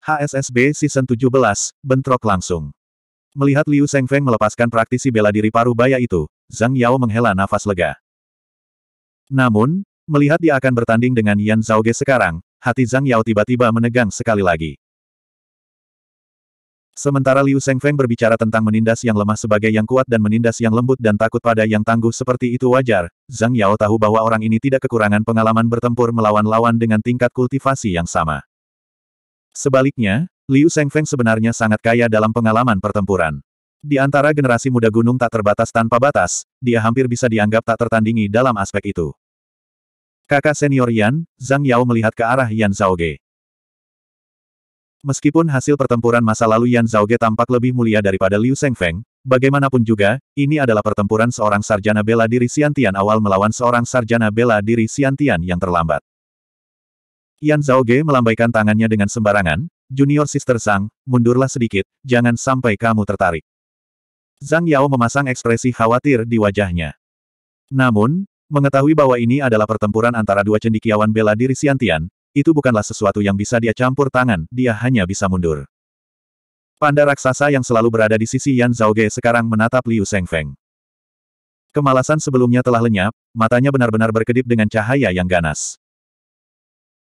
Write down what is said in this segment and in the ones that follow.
HSSB Season 17, bentrok langsung. Melihat Liu Sengfeng melepaskan praktisi bela diri paruh baya itu, Zhang Yao menghela nafas lega. Namun, melihat dia akan bertanding dengan Yan Zhaoge sekarang, hati Zhang Yao tiba-tiba menegang sekali lagi. Sementara Liu Sengfeng berbicara tentang menindas yang lemah sebagai yang kuat dan menindas yang lembut dan takut pada yang tangguh seperti itu wajar, Zhang Yao tahu bahwa orang ini tidak kekurangan pengalaman bertempur melawan lawan dengan tingkat kultivasi yang sama. Sebaliknya, Liu Sengfeng sebenarnya sangat kaya dalam pengalaman pertempuran. Di antara generasi muda gunung tak terbatas tanpa batas, dia hampir bisa dianggap tak tertandingi dalam aspek itu. Kakak senior Yan, Zhang Yao melihat ke arah Yan Zhaoge. Meskipun hasil pertempuran masa lalu Yan Zhaoge tampak lebih mulia daripada Liu Sengfeng, bagaimanapun juga, ini adalah pertempuran seorang sarjana bela diri Xiantian awal melawan seorang sarjana bela diri Xiantian yang terlambat. Yan Zhaoge melambaikan tangannya dengan sembarangan, Junior Sister Zhang, mundurlah sedikit, jangan sampai kamu tertarik. Zhang Yao memasang ekspresi khawatir di wajahnya. Namun, mengetahui bahwa ini adalah pertempuran antara dua cendikiawan bela diri Xiantian, itu bukanlah sesuatu yang bisa dia campur tangan, dia hanya bisa mundur. Panda raksasa yang selalu berada di sisi Yan Zhaoge sekarang menatap Liu Sengfeng. Kemalasan sebelumnya telah lenyap, matanya benar-benar berkedip dengan cahaya yang ganas.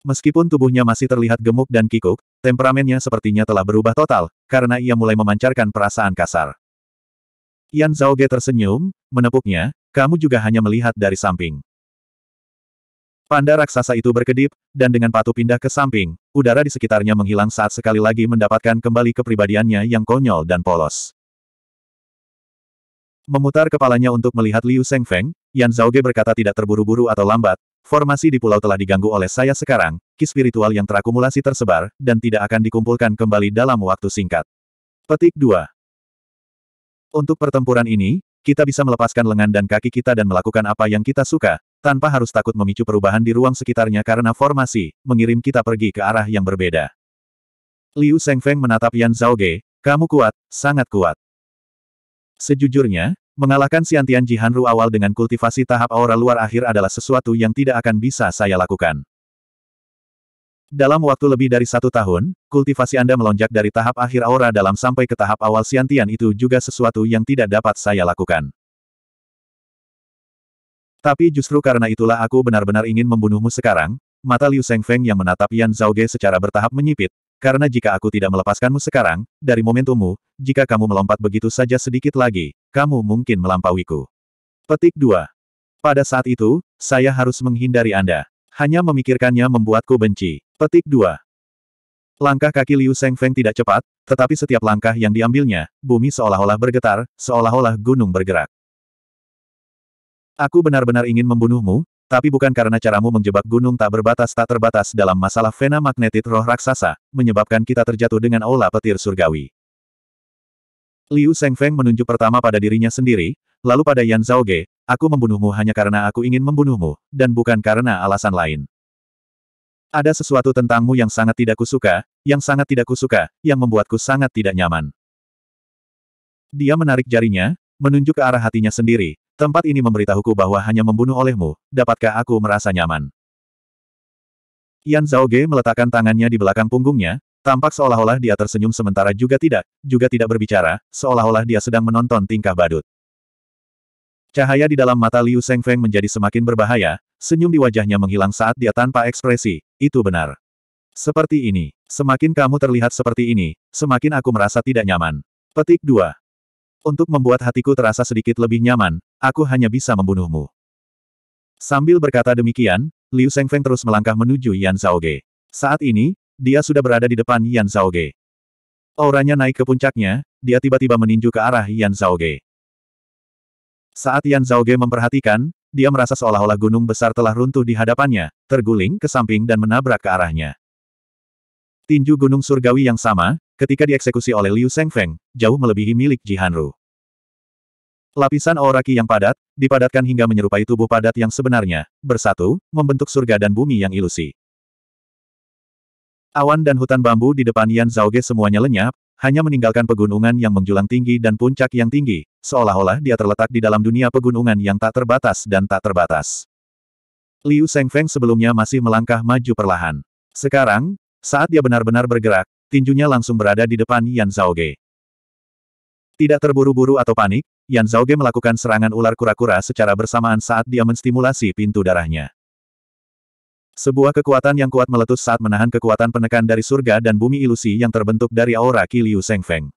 Meskipun tubuhnya masih terlihat gemuk dan kikuk, temperamennya sepertinya telah berubah total, karena ia mulai memancarkan perasaan kasar. Yan Zhaoge tersenyum, menepuknya, kamu juga hanya melihat dari samping. Panda raksasa itu berkedip, dan dengan patuh pindah ke samping, udara di sekitarnya menghilang saat sekali lagi mendapatkan kembali kepribadiannya yang konyol dan polos. Memutar kepalanya untuk melihat Liu Sengfeng, Yan Zhaoge berkata tidak terburu-buru atau lambat, Formasi di pulau telah diganggu oleh saya sekarang, ki spiritual yang terakumulasi tersebar, dan tidak akan dikumpulkan kembali dalam waktu singkat. Petik 2. Untuk pertempuran ini, kita bisa melepaskan lengan dan kaki kita dan melakukan apa yang kita suka, tanpa harus takut memicu perubahan di ruang sekitarnya karena formasi, mengirim kita pergi ke arah yang berbeda. Liu Sengfeng menatap Yan Zhaoge, kamu kuat, sangat kuat. Sejujurnya, Mengalahkan Xiantian Jihanru awal dengan kultivasi tahap aura luar akhir adalah sesuatu yang tidak akan bisa saya lakukan. Dalam waktu lebih dari satu tahun, kultivasi Anda melonjak dari tahap akhir aura dalam sampai ke tahap awal Xiantian itu juga sesuatu yang tidak dapat saya lakukan. Tapi justru karena itulah aku benar-benar ingin membunuhmu sekarang, mata Liu Sengfeng yang menatap Yan Zhaoge secara bertahap menyipit, karena jika aku tidak melepaskanmu sekarang, dari momentummu, jika kamu melompat begitu saja sedikit lagi, kamu mungkin melampauiku. Petik 2. Pada saat itu, saya harus menghindari Anda. Hanya memikirkannya membuatku benci. Petik 2. Langkah kaki Liu Sengfeng tidak cepat, tetapi setiap langkah yang diambilnya, bumi seolah-olah bergetar, seolah-olah gunung bergerak. Aku benar-benar ingin membunuhmu, tapi bukan karena caramu menjebak gunung tak berbatas tak terbatas dalam masalah vena magnetit roh raksasa, menyebabkan kita terjatuh dengan aula petir surgawi. Liu Sengfeng menunjuk pertama pada dirinya sendiri, lalu pada Yan Zhaoge, aku membunuhmu hanya karena aku ingin membunuhmu, dan bukan karena alasan lain. Ada sesuatu tentangmu yang sangat tidak kusuka, yang sangat tidak kusuka, yang membuatku sangat tidak nyaman. Dia menarik jarinya, menunjuk ke arah hatinya sendiri, Tempat ini memberitahuku bahwa hanya membunuh olehmu, dapatkah aku merasa nyaman? Yan Zhaoge meletakkan tangannya di belakang punggungnya, tampak seolah-olah dia tersenyum sementara juga tidak, juga tidak berbicara, seolah-olah dia sedang menonton tingkah badut. Cahaya di dalam mata Liu Sengfeng menjadi semakin berbahaya, senyum di wajahnya menghilang saat dia tanpa ekspresi, itu benar. Seperti ini, semakin kamu terlihat seperti ini, semakin aku merasa tidak nyaman. Petik 2. Untuk membuat hatiku terasa sedikit lebih nyaman, aku hanya bisa membunuhmu. Sambil berkata demikian, Liu Sengfeng terus melangkah menuju Yan Zhaoge. Saat ini, dia sudah berada di depan Yan Zhaoge. Auranya naik ke puncaknya, dia tiba-tiba meninju ke arah Yan Zhaoge. Saat Yan Zhaoge memperhatikan, dia merasa seolah-olah gunung besar telah runtuh di hadapannya, terguling ke samping dan menabrak ke arahnya. Tinju gunung surgawi yang sama, ketika dieksekusi oleh Liu Sengfeng, jauh melebihi milik Jihanru. Lapisan aura ki yang padat, dipadatkan hingga menyerupai tubuh padat yang sebenarnya, bersatu, membentuk surga dan bumi yang ilusi. Awan dan hutan bambu di depan Yan Zhaoge semuanya lenyap, hanya meninggalkan pegunungan yang menjulang tinggi dan puncak yang tinggi, seolah-olah dia terletak di dalam dunia pegunungan yang tak terbatas dan tak terbatas. Liu Sengfeng sebelumnya masih melangkah maju perlahan. Sekarang, saat dia benar-benar bergerak, tinjunya langsung berada di depan Yan Zhaoge. Tidak terburu-buru atau panik, Yan Zhaoge melakukan serangan ular kura-kura secara bersamaan saat dia menstimulasi pintu darahnya. Sebuah kekuatan yang kuat meletus saat menahan kekuatan penekan dari surga dan bumi ilusi yang terbentuk dari aura Qi Liu Feng.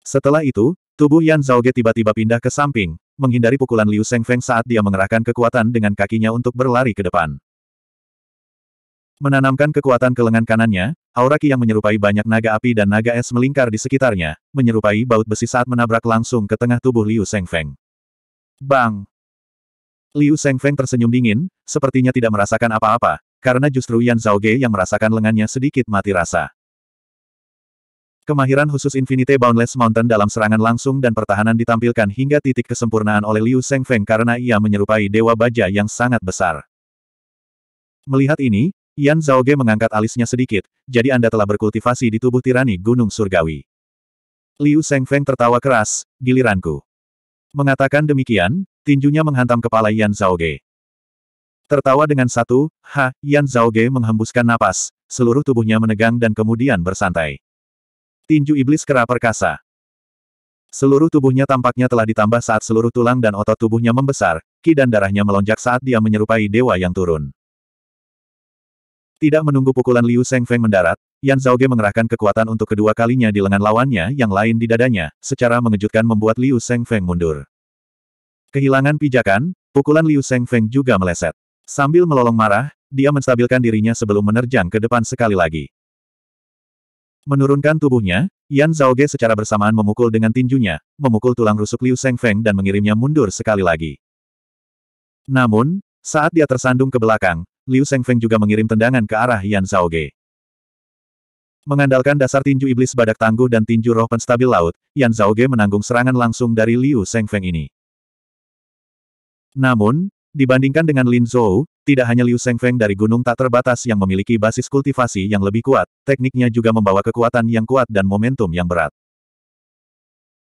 Setelah itu, tubuh Yan Zhaoge tiba-tiba pindah ke samping, menghindari pukulan Liu Feng saat dia mengerahkan kekuatan dengan kakinya untuk berlari ke depan. Menanamkan kekuatan ke lengan kanannya, aura ki yang menyerupai banyak naga api dan naga es melingkar di sekitarnya, menyerupai baut besi saat menabrak langsung ke tengah tubuh Liu Feng. Bang! Liu Feng tersenyum dingin, sepertinya tidak merasakan apa-apa, karena justru Yan Zhaoge yang merasakan lengannya sedikit mati rasa. Kemahiran khusus Infinite Boundless Mountain dalam serangan langsung dan pertahanan ditampilkan hingga titik kesempurnaan oleh Liu Feng karena ia menyerupai dewa baja yang sangat besar. Melihat ini, Yan Zhaoge mengangkat alisnya sedikit, jadi Anda telah berkultivasi di tubuh tirani Gunung Surgawi. Liu Feng tertawa keras, giliranku. Mengatakan demikian, tinjunya menghantam kepala Yan Zhaoge. Tertawa dengan satu, ha, Yan Zhaoge menghembuskan napas, seluruh tubuhnya menegang dan kemudian bersantai. Tinju iblis kera perkasa. Seluruh tubuhnya tampaknya telah ditambah saat seluruh tulang dan otot tubuhnya membesar, ki dan darahnya melonjak saat dia menyerupai dewa yang turun. Tidak menunggu pukulan Liu Feng mendarat, Yan Zhaoge mengerahkan kekuatan untuk kedua kalinya di lengan lawannya yang lain di dadanya, secara mengejutkan membuat Liu Feng mundur. Kehilangan pijakan, pukulan Liu Feng juga meleset. Sambil melolong marah, dia menstabilkan dirinya sebelum menerjang ke depan sekali lagi. Menurunkan tubuhnya, Yan Zhaoge secara bersamaan memukul dengan tinjunya, memukul tulang rusuk Liu Feng dan mengirimnya mundur sekali lagi. Namun, saat dia tersandung ke belakang, Liu Feng juga mengirim tendangan ke arah Yan Zhaoge. Mengandalkan dasar tinju iblis badak tangguh dan tinju roh penstabil laut, Yan Zhaoge menanggung serangan langsung dari Liu Feng ini. Namun, dibandingkan dengan Lin Zhou, tidak hanya Liu Feng dari gunung tak terbatas yang memiliki basis kultivasi yang lebih kuat, tekniknya juga membawa kekuatan yang kuat dan momentum yang berat.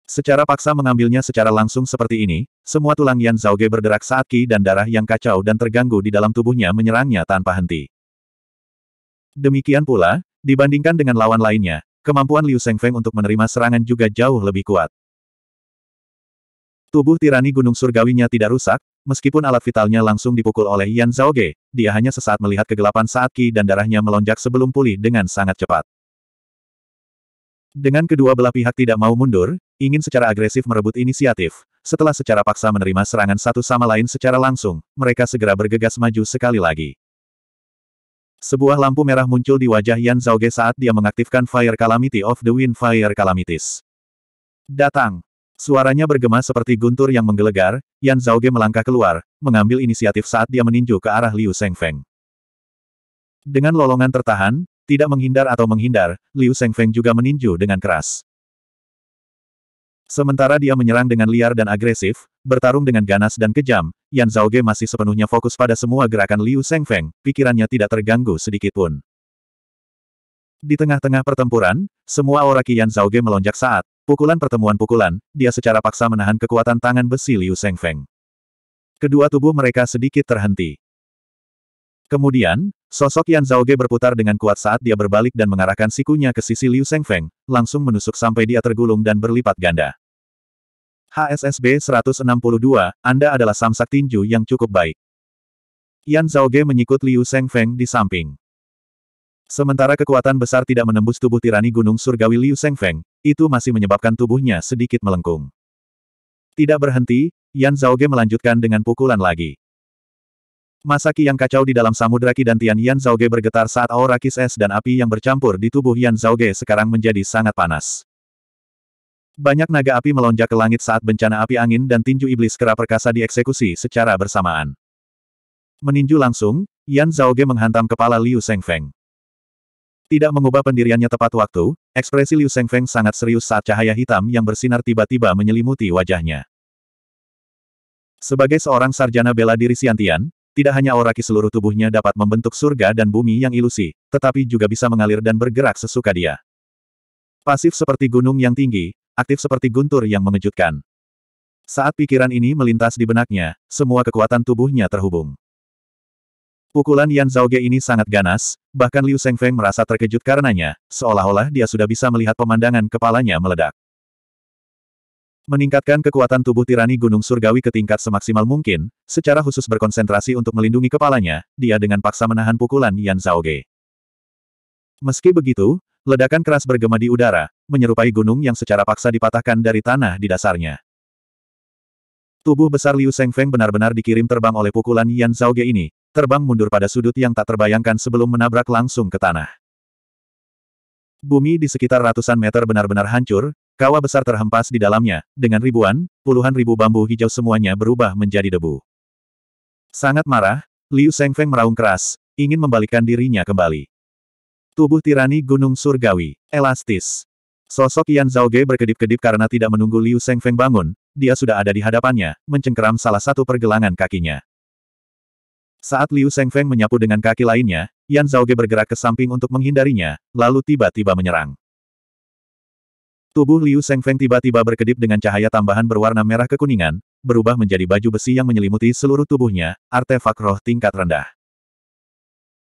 Secara paksa mengambilnya secara langsung seperti ini, semua tulang Yan Zhaoge berderak saat ki dan darah yang kacau dan terganggu di dalam tubuhnya menyerangnya tanpa henti. Demikian pula, dibandingkan dengan lawan lainnya, kemampuan Liu Feng untuk menerima serangan juga jauh lebih kuat. Tubuh tirani gunung surgawinya tidak rusak, meskipun alat vitalnya langsung dipukul oleh Yan Zhaoge, dia hanya sesaat melihat kegelapan saat ki dan darahnya melonjak sebelum pulih dengan sangat cepat. Dengan kedua belah pihak tidak mau mundur, ingin secara agresif merebut inisiatif, setelah secara paksa menerima serangan satu sama lain secara langsung, mereka segera bergegas maju sekali lagi. Sebuah lampu merah muncul di wajah Yan Zhaoge saat dia mengaktifkan Fire Calamity of the Wind Fire Calamities. Datang! Suaranya bergema seperti guntur yang menggelegar, Yan Zhaoge melangkah keluar, mengambil inisiatif saat dia meninju ke arah Liu Feng. Dengan lolongan tertahan, tidak menghindar atau menghindar, Liu Feng juga meninju dengan keras. Sementara dia menyerang dengan liar dan agresif, bertarung dengan ganas dan kejam, Yan Zhaoge masih sepenuhnya fokus pada semua gerakan Liu Feng, pikirannya tidak terganggu sedikitpun. Di tengah-tengah pertempuran, semua aura Yan Zhaoge melonjak saat, pukulan pertemuan pukulan, dia secara paksa menahan kekuatan tangan besi Liu Feng. Kedua tubuh mereka sedikit terhenti. Kemudian, sosok Yan Zhaoge berputar dengan kuat saat dia berbalik dan mengarahkan sikunya ke sisi Liu Feng, langsung menusuk sampai dia tergulung dan berlipat ganda. HSSB 162, Anda adalah samsak tinju yang cukup baik. Yan Zhaoge menyikut Liu Feng di samping. Sementara kekuatan besar tidak menembus tubuh tirani gunung surgawi Liu Feng, itu masih menyebabkan tubuhnya sedikit melengkung. Tidak berhenti, Yan Zhaoge melanjutkan dengan pukulan lagi. Masaki yang kacau di dalam samudra Ki dan Tian Yan Zhaoge bergetar saat aura kis es dan api yang bercampur di tubuh Yan Zhaoge sekarang menjadi sangat panas. Banyak naga api melonjak ke langit saat bencana api angin dan tinju iblis kera perkasa dieksekusi secara bersamaan. Meninju langsung, Yan Zhaoge menghantam kepala Liu Feng. Tidak mengubah pendiriannya tepat waktu, ekspresi Liu Feng sangat serius saat cahaya hitam yang bersinar tiba-tiba menyelimuti wajahnya. Sebagai seorang sarjana bela diri Siantian, tidak hanya aura seluruh tubuhnya dapat membentuk surga dan bumi yang ilusi, tetapi juga bisa mengalir dan bergerak sesuka dia. Pasif seperti gunung yang tinggi, aktif seperti guntur yang mengejutkan. Saat pikiran ini melintas di benaknya, semua kekuatan tubuhnya terhubung. Pukulan Yan Zhaoge ini sangat ganas, bahkan Liu Shengfeng merasa terkejut karenanya, seolah-olah dia sudah bisa melihat pemandangan kepalanya meledak. Meningkatkan kekuatan tubuh tirani Gunung Surgawi ke tingkat semaksimal mungkin, secara khusus berkonsentrasi untuk melindungi kepalanya, dia dengan paksa menahan pukulan Yan Zhaoge. Meski begitu, ledakan keras bergema di udara, menyerupai gunung yang secara paksa dipatahkan dari tanah di dasarnya. Tubuh besar Liu Shengfeng benar-benar dikirim terbang oleh pukulan Yan Zhaoge ini, terbang mundur pada sudut yang tak terbayangkan sebelum menabrak langsung ke tanah. Bumi di sekitar ratusan meter benar-benar hancur, kawah besar terhempas di dalamnya, dengan ribuan, puluhan ribu bambu hijau semuanya berubah menjadi debu. Sangat marah, Liu Shengfeng meraung keras, ingin membalikkan dirinya kembali. Tubuh tirani Gunung Surgawi, elastis. Sosok Yan Zhaoge berkedip-kedip karena tidak menunggu Liu Shengfeng bangun, dia sudah ada di hadapannya, mencengkeram salah satu pergelangan kakinya. Saat Liu Shengfeng menyapu dengan kaki lainnya, Yan Zhaoge bergerak ke samping untuk menghindarinya, lalu tiba-tiba menyerang. Tubuh Liu Shengfeng tiba-tiba berkedip dengan cahaya tambahan berwarna merah kekuningan, berubah menjadi baju besi yang menyelimuti seluruh tubuhnya, artefak roh tingkat rendah.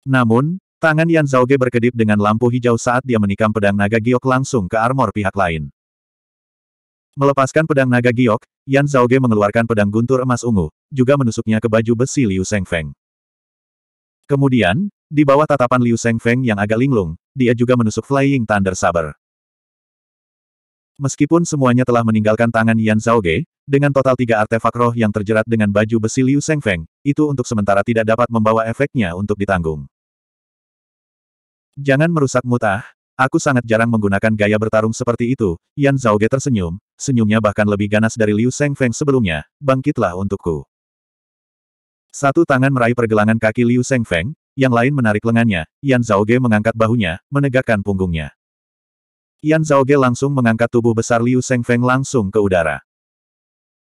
Namun, tangan Yan Zhaoge berkedip dengan lampu hijau saat dia menikam pedang naga giok langsung ke armor pihak lain. Melepaskan pedang naga giok, Yan Zhaoge mengeluarkan pedang guntur emas ungu, juga menusuknya ke baju besi Liu Shengfeng. Kemudian, di bawah tatapan Liu Shengfeng yang agak linglung, dia juga menusuk Flying Thunder Saber. Meskipun semuanya telah meninggalkan tangan Yan Zhaoge, dengan total tiga artefak roh yang terjerat dengan baju besi Liu Shengfeng, itu untuk sementara tidak dapat membawa efeknya untuk ditanggung. Jangan merusak mutah, aku sangat jarang menggunakan gaya bertarung seperti itu, Yan Zhaoge tersenyum, senyumnya bahkan lebih ganas dari Liu Shengfeng sebelumnya, bangkitlah untukku. Satu tangan meraih pergelangan kaki Liu Shengfeng, yang lain menarik lengannya, Yan Zhaoge mengangkat bahunya, menegakkan punggungnya. Yan Zhaoge langsung mengangkat tubuh besar Liu Shengfeng langsung ke udara.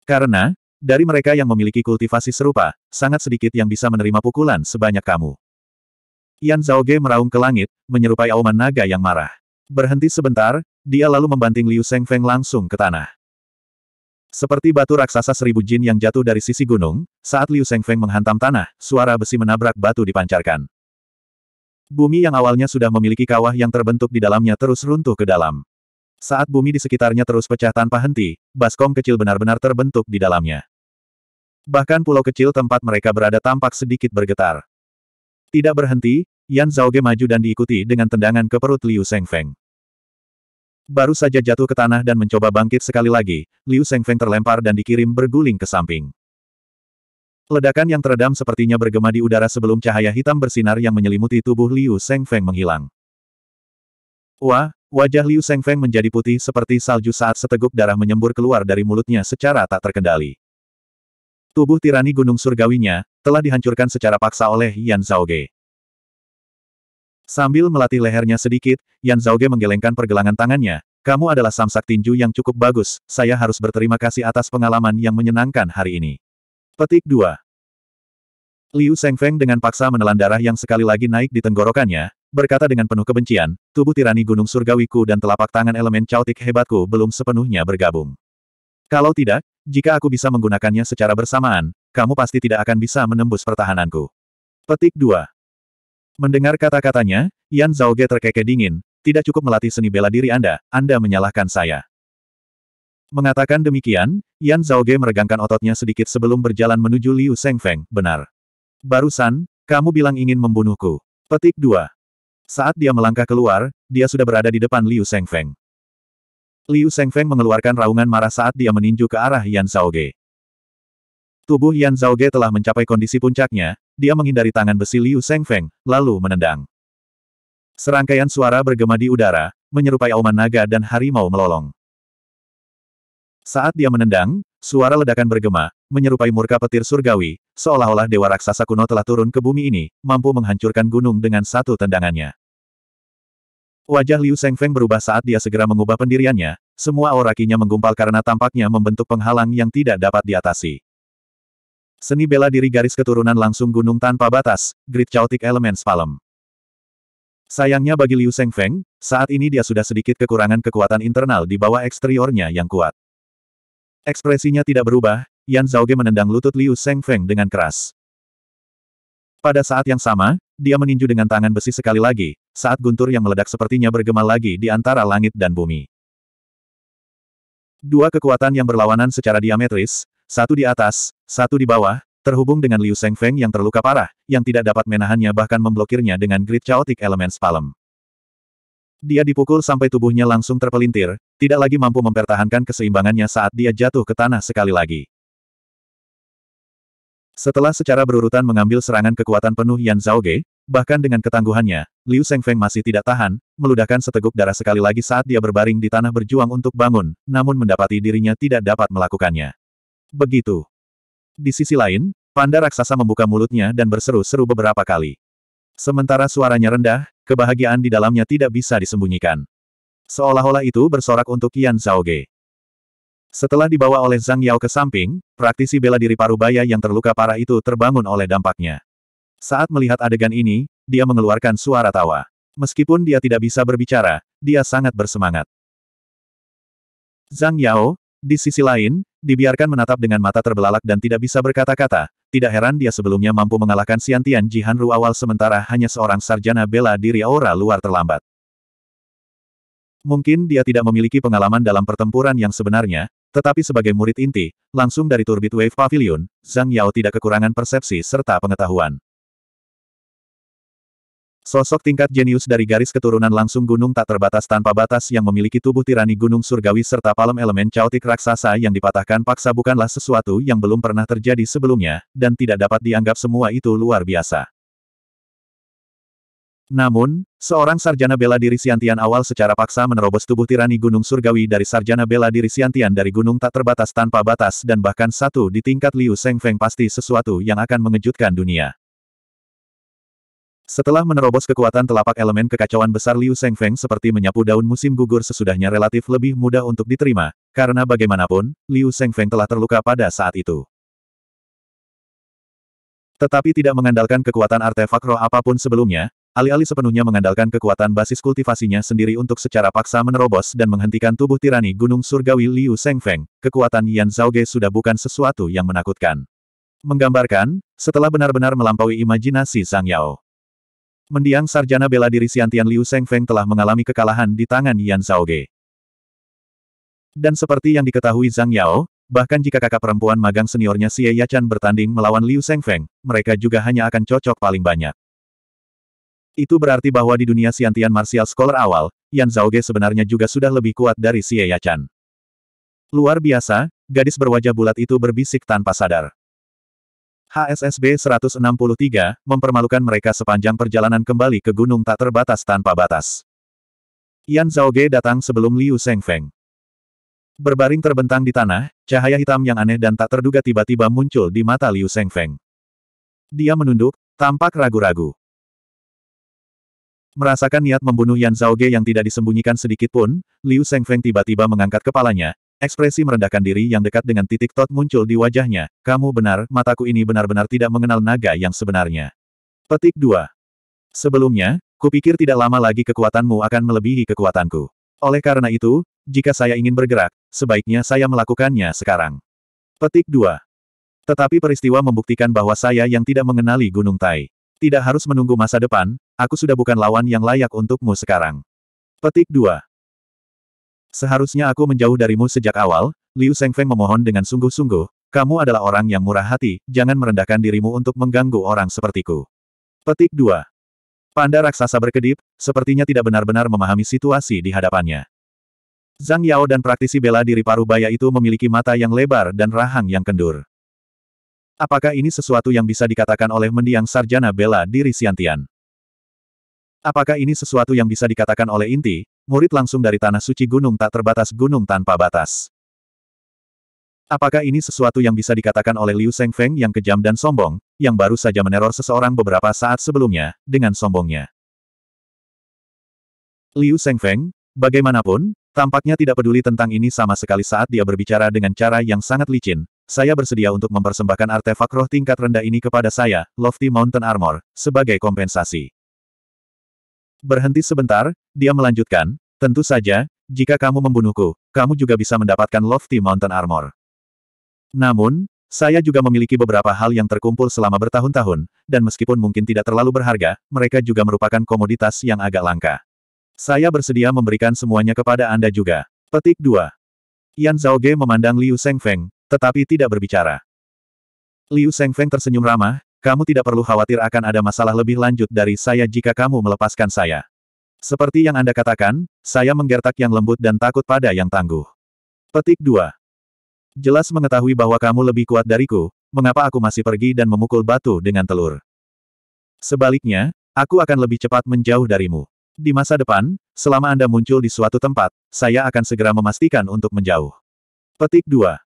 Karena, dari mereka yang memiliki kultivasi serupa, sangat sedikit yang bisa menerima pukulan sebanyak kamu. Yan Zhaoge meraung ke langit, menyerupai auman naga yang marah. Berhenti sebentar, dia lalu membanting Liu Shengfeng langsung ke tanah. Seperti batu raksasa seribu jin yang jatuh dari sisi gunung, saat Liu Shengfeng menghantam tanah, suara besi menabrak batu dipancarkan. Bumi yang awalnya sudah memiliki kawah yang terbentuk di dalamnya terus runtuh ke dalam. Saat bumi di sekitarnya terus pecah tanpa henti, baskom kecil benar-benar terbentuk di dalamnya. Bahkan pulau kecil tempat mereka berada tampak sedikit bergetar. Tidak berhenti, Yan Zhaoge maju dan diikuti dengan tendangan ke perut Liu Shengfeng. Baru saja jatuh ke tanah dan mencoba bangkit sekali lagi, Liu Shengfeng terlempar dan dikirim berguling ke samping. Ledakan yang teredam sepertinya bergema di udara sebelum cahaya hitam bersinar yang menyelimuti tubuh Liu Shengfeng menghilang. Wah, wajah Liu Shengfeng menjadi putih seperti salju saat seteguk darah menyembur keluar dari mulutnya secara tak terkendali. Tubuh tirani gunung surgawinya, telah dihancurkan secara paksa oleh Yan Zhaoge. Sambil melatih lehernya sedikit, Yan Zhaoge menggelengkan pergelangan tangannya. Kamu adalah samsak tinju yang cukup bagus, saya harus berterima kasih atas pengalaman yang menyenangkan hari ini. Petik 2. Liu Shengfeng dengan paksa menelan darah yang sekali lagi naik di tenggorokannya, berkata dengan penuh kebencian, tubuh tirani gunung surgawiku dan telapak tangan elemen cautik hebatku belum sepenuhnya bergabung. Kalau tidak, jika aku bisa menggunakannya secara bersamaan, kamu pasti tidak akan bisa menembus pertahananku. Petik 2. Mendengar kata-katanya, Yan Zhaoge terkeke dingin, tidak cukup melatih seni bela diri Anda, Anda menyalahkan saya. Mengatakan demikian, Yan Zhaoge meregangkan ototnya sedikit sebelum berjalan menuju Liu Shengfeng, benar. Barusan, kamu bilang ingin membunuhku. Petik 2. Saat dia melangkah keluar, dia sudah berada di depan Liu Shengfeng. Liu Shengfeng mengeluarkan raungan marah saat dia meninju ke arah Yan Zhaoge. Tubuh Yan Zhaoge telah mencapai kondisi puncaknya, dia menghindari tangan besi Liu Shengfeng, lalu menendang. Serangkaian suara bergema di udara, menyerupai auman naga dan harimau melolong. Saat dia menendang, suara ledakan bergema, menyerupai murka petir surgawi, seolah-olah dewa raksasa kuno telah turun ke bumi ini, mampu menghancurkan gunung dengan satu tendangannya. Wajah Liu Shengfeng berubah saat dia segera mengubah pendiriannya, semua aura kinya menggumpal karena tampaknya membentuk penghalang yang tidak dapat diatasi. Seni bela diri garis keturunan langsung gunung tanpa batas, Grid Chaotic Elements Palem. Sayangnya bagi Liu Shengfeng, saat ini dia sudah sedikit kekurangan kekuatan internal di bawah eksteriornya yang kuat. Ekspresinya tidak berubah, Yan Zhaoge menendang lutut Liu Shengfeng dengan keras. Pada saat yang sama, dia meninju dengan tangan besi sekali lagi, saat guntur yang meledak sepertinya bergema lagi di antara langit dan bumi. Dua kekuatan yang berlawanan secara diametris, satu di atas, satu di bawah, terhubung dengan Liu Feng yang terluka parah, yang tidak dapat menahannya bahkan memblokirnya dengan Grid Chaotic Elements Palm. Dia dipukul sampai tubuhnya langsung terpelintir, tidak lagi mampu mempertahankan keseimbangannya saat dia jatuh ke tanah sekali lagi. Setelah secara berurutan mengambil serangan kekuatan penuh Yan Zhaoge, bahkan dengan ketangguhannya, Liu Feng masih tidak tahan, meludahkan seteguk darah sekali lagi saat dia berbaring di tanah berjuang untuk bangun, namun mendapati dirinya tidak dapat melakukannya. Begitu. Di sisi lain, panda raksasa membuka mulutnya dan berseru-seru beberapa kali. Sementara suaranya rendah, kebahagiaan di dalamnya tidak bisa disembunyikan. Seolah-olah itu bersorak untuk Yan Zhaoge. Setelah dibawa oleh Zhang Yao ke samping, praktisi bela diri Parubaya yang terluka parah itu terbangun oleh dampaknya. Saat melihat adegan ini, dia mengeluarkan suara tawa. Meskipun dia tidak bisa berbicara, dia sangat bersemangat. Zhang Yao, di sisi lain, dibiarkan menatap dengan mata terbelalak dan tidak bisa berkata-kata, tidak heran dia sebelumnya mampu mengalahkan Xiantian Jihanru awal sementara hanya seorang sarjana bela diri aura luar terlambat. Mungkin dia tidak memiliki pengalaman dalam pertempuran yang sebenarnya, tetapi sebagai murid inti, langsung dari Turbit Wave Pavilion, Zhang Yao tidak kekurangan persepsi serta pengetahuan. Sosok tingkat jenius dari garis keturunan langsung gunung tak terbatas tanpa batas yang memiliki tubuh tirani gunung surgawi serta palem elemen caotik raksasa yang dipatahkan paksa bukanlah sesuatu yang belum pernah terjadi sebelumnya, dan tidak dapat dianggap semua itu luar biasa. Namun, seorang sarjana bela diri Siantian awal secara paksa menerobos tubuh tirani Gunung Surgawi dari sarjana bela diri Siantian dari gunung tak terbatas tanpa batas dan bahkan satu di tingkat Liu Seng Feng pasti sesuatu yang akan mengejutkan dunia. Setelah menerobos kekuatan telapak elemen kekacauan besar Liu Seng Feng seperti menyapu daun musim gugur sesudahnya relatif lebih mudah untuk diterima, karena bagaimanapun, Liu Seng Feng telah terluka pada saat itu. Tetapi tidak mengandalkan kekuatan artefak roh apa pun sebelumnya, Alih-alih sepenuhnya mengandalkan kekuatan basis kultivasinya sendiri untuk secara paksa menerobos dan menghentikan tubuh tirani Gunung Surgawi Liu Sengfeng, kekuatan Yan Zhaoge sudah bukan sesuatu yang menakutkan. Menggambarkan, setelah benar-benar melampaui imajinasi Zhang Yao. Mendiang sarjana bela diri Xiantian Liu Sengfeng telah mengalami kekalahan di tangan Yan Zhaoge. Dan seperti yang diketahui Zhang Yao, bahkan jika kakak perempuan magang seniornya Xie Yachan bertanding melawan Liu Sengfeng, mereka juga hanya akan cocok paling banyak. Itu berarti bahwa di dunia Xiantian Martial Scholar awal, Yan Zhaoge sebenarnya juga sudah lebih kuat dari Xie Yachan. Luar biasa, gadis berwajah bulat itu berbisik tanpa sadar. HSSB 163, mempermalukan mereka sepanjang perjalanan kembali ke gunung tak terbatas tanpa batas. Yan Zhaoge datang sebelum Liu Sengfeng. Berbaring terbentang di tanah, cahaya hitam yang aneh dan tak terduga tiba-tiba muncul di mata Liu Sengfeng. Dia menunduk, tampak ragu-ragu. Merasakan niat membunuh Yan Zhaoge yang tidak disembunyikan sedikit pun, Liu Sengfeng tiba-tiba mengangkat kepalanya, ekspresi merendahkan diri yang dekat dengan titik tot muncul di wajahnya. Kamu benar, mataku ini benar-benar tidak mengenal naga yang sebenarnya. Petik 2. Sebelumnya, kupikir tidak lama lagi kekuatanmu akan melebihi kekuatanku. Oleh karena itu, jika saya ingin bergerak, sebaiknya saya melakukannya sekarang. Petik 2. Tetapi peristiwa membuktikan bahwa saya yang tidak mengenali Gunung Tai. Tidak harus menunggu masa depan, aku sudah bukan lawan yang layak untukmu sekarang. Petik 2. Seharusnya aku menjauh darimu sejak awal, Liu Sengfeng memohon dengan sungguh-sungguh, kamu adalah orang yang murah hati, jangan merendahkan dirimu untuk mengganggu orang sepertiku. Petik 2. Panda raksasa berkedip, sepertinya tidak benar-benar memahami situasi di hadapannya. Zhang Yao dan praktisi bela diri Parubaya itu memiliki mata yang lebar dan rahang yang kendur. Apakah ini sesuatu yang bisa dikatakan oleh mendiang sarjana bela diri Siantian? Apakah ini sesuatu yang bisa dikatakan oleh inti, murid langsung dari tanah suci gunung tak terbatas gunung tanpa batas? Apakah ini sesuatu yang bisa dikatakan oleh Liu Sengfeng yang kejam dan sombong, yang baru saja meneror seseorang beberapa saat sebelumnya, dengan sombongnya? Liu Sengfeng, bagaimanapun, tampaknya tidak peduli tentang ini sama sekali saat dia berbicara dengan cara yang sangat licin, saya bersedia untuk mempersembahkan artefak roh tingkat rendah ini kepada saya, Lofty Mountain Armor, sebagai kompensasi. Berhenti sebentar, dia melanjutkan, tentu saja, jika kamu membunuhku, kamu juga bisa mendapatkan Lofty Mountain Armor. Namun, Saya juga memiliki beberapa hal yang terkumpul selama bertahun-tahun, dan meskipun mungkin tidak terlalu berharga, mereka juga merupakan komoditas yang agak langka. Saya bersedia memberikan semuanya kepada Anda juga. Petik 2. Yan Zhaoge memandang Liu Shengfeng, tetapi tidak berbicara. Liu Shengfeng tersenyum ramah, kamu tidak perlu khawatir akan ada masalah lebih lanjut dari saya jika kamu melepaskan saya. Seperti yang Anda katakan, saya menggertak yang lembut dan takut pada yang tangguh. Petik 2. Jelas mengetahui bahwa kamu lebih kuat dariku, mengapa aku masih pergi dan memukul batu dengan telur? Sebaliknya, aku akan lebih cepat menjauh darimu. Di masa depan, selama Anda muncul di suatu tempat, saya akan segera memastikan untuk menjauh. Petik 2.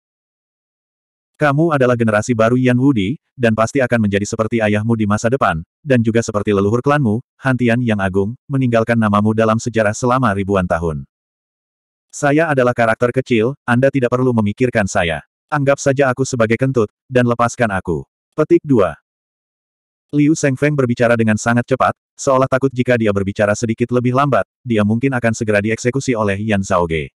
Kamu adalah generasi baru Yan Wudi, dan pasti akan menjadi seperti ayahmu di masa depan, dan juga seperti leluhur klanmu, Hantian Yang Agung, meninggalkan namamu dalam sejarah selama ribuan tahun. Saya adalah karakter kecil, Anda tidak perlu memikirkan saya. Anggap saja aku sebagai kentut, dan lepaskan aku. Petik 2. Liu Shengfeng berbicara dengan sangat cepat, seolah takut jika dia berbicara sedikit lebih lambat, dia mungkin akan segera dieksekusi oleh Yan Zhaoge.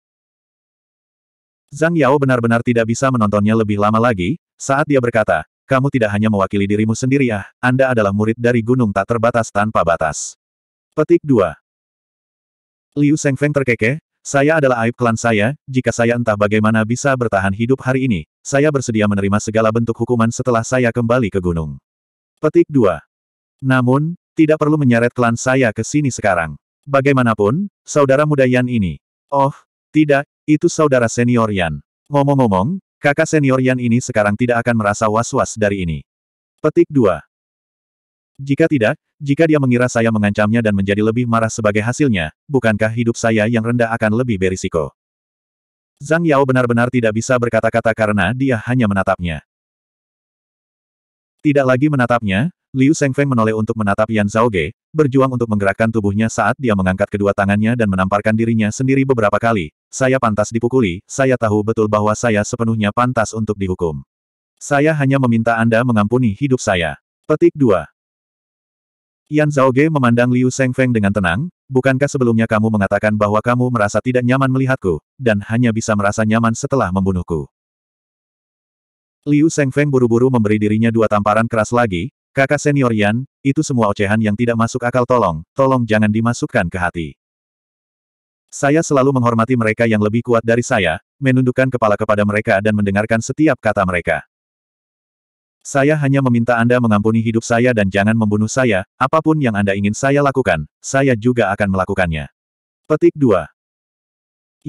Zhang Yao benar-benar tidak bisa menontonnya lebih lama lagi, saat dia berkata, kamu tidak hanya mewakili dirimu sendiri ya, Anda adalah murid dari gunung tak terbatas tanpa batas. Petik 2. Liu Shengfeng terkekeh, saya adalah aib klan saya, jika saya entah bagaimana bisa bertahan hidup hari ini, saya bersedia menerima segala bentuk hukuman setelah saya kembali ke gunung. Petik 2. Namun, tidak perlu menyeret klan saya ke sini sekarang. Bagaimanapun, saudara muda Yan ini. Oh, tidak, itu saudara senior Yan. Ngomong-ngomong, kakak senior Yan ini sekarang tidak akan merasa was-was dari ini. Petik 2. Jika tidak, jika dia mengira saya mengancamnya dan menjadi lebih marah sebagai hasilnya, bukankah hidup saya yang rendah akan lebih berisiko? Zhang Yao benar-benar tidak bisa berkata-kata karena dia hanya menatapnya. Tidak lagi menatapnya, Liu Shengfeng menoleh untuk menatap Yan Zhaoge, berjuang untuk menggerakkan tubuhnya saat dia mengangkat kedua tangannya dan menamparkan dirinya sendiri beberapa kali. Saya pantas dipukuli, saya tahu betul bahwa saya sepenuhnya pantas untuk dihukum. Saya hanya meminta Anda mengampuni hidup saya. Petik 2. Yan Zhaoge memandang Liu Shengfeng dengan tenang, bukankah sebelumnya kamu mengatakan bahwa kamu merasa tidak nyaman melihatku, dan hanya bisa merasa nyaman setelah membunuhku? Liu Shengfeng buru-buru memberi dirinya dua tamparan keras lagi, Kakak senior Yan, itu semua ocehan yang tidak masuk akal tolong, tolong jangan dimasukkan ke hati. Saya selalu menghormati mereka yang lebih kuat dari saya, menundukkan kepala kepada mereka dan mendengarkan setiap kata mereka. Saya hanya meminta Anda mengampuni hidup saya dan jangan membunuh saya, apa pun yang Anda ingin saya lakukan, saya juga akan melakukannya. Petik 2.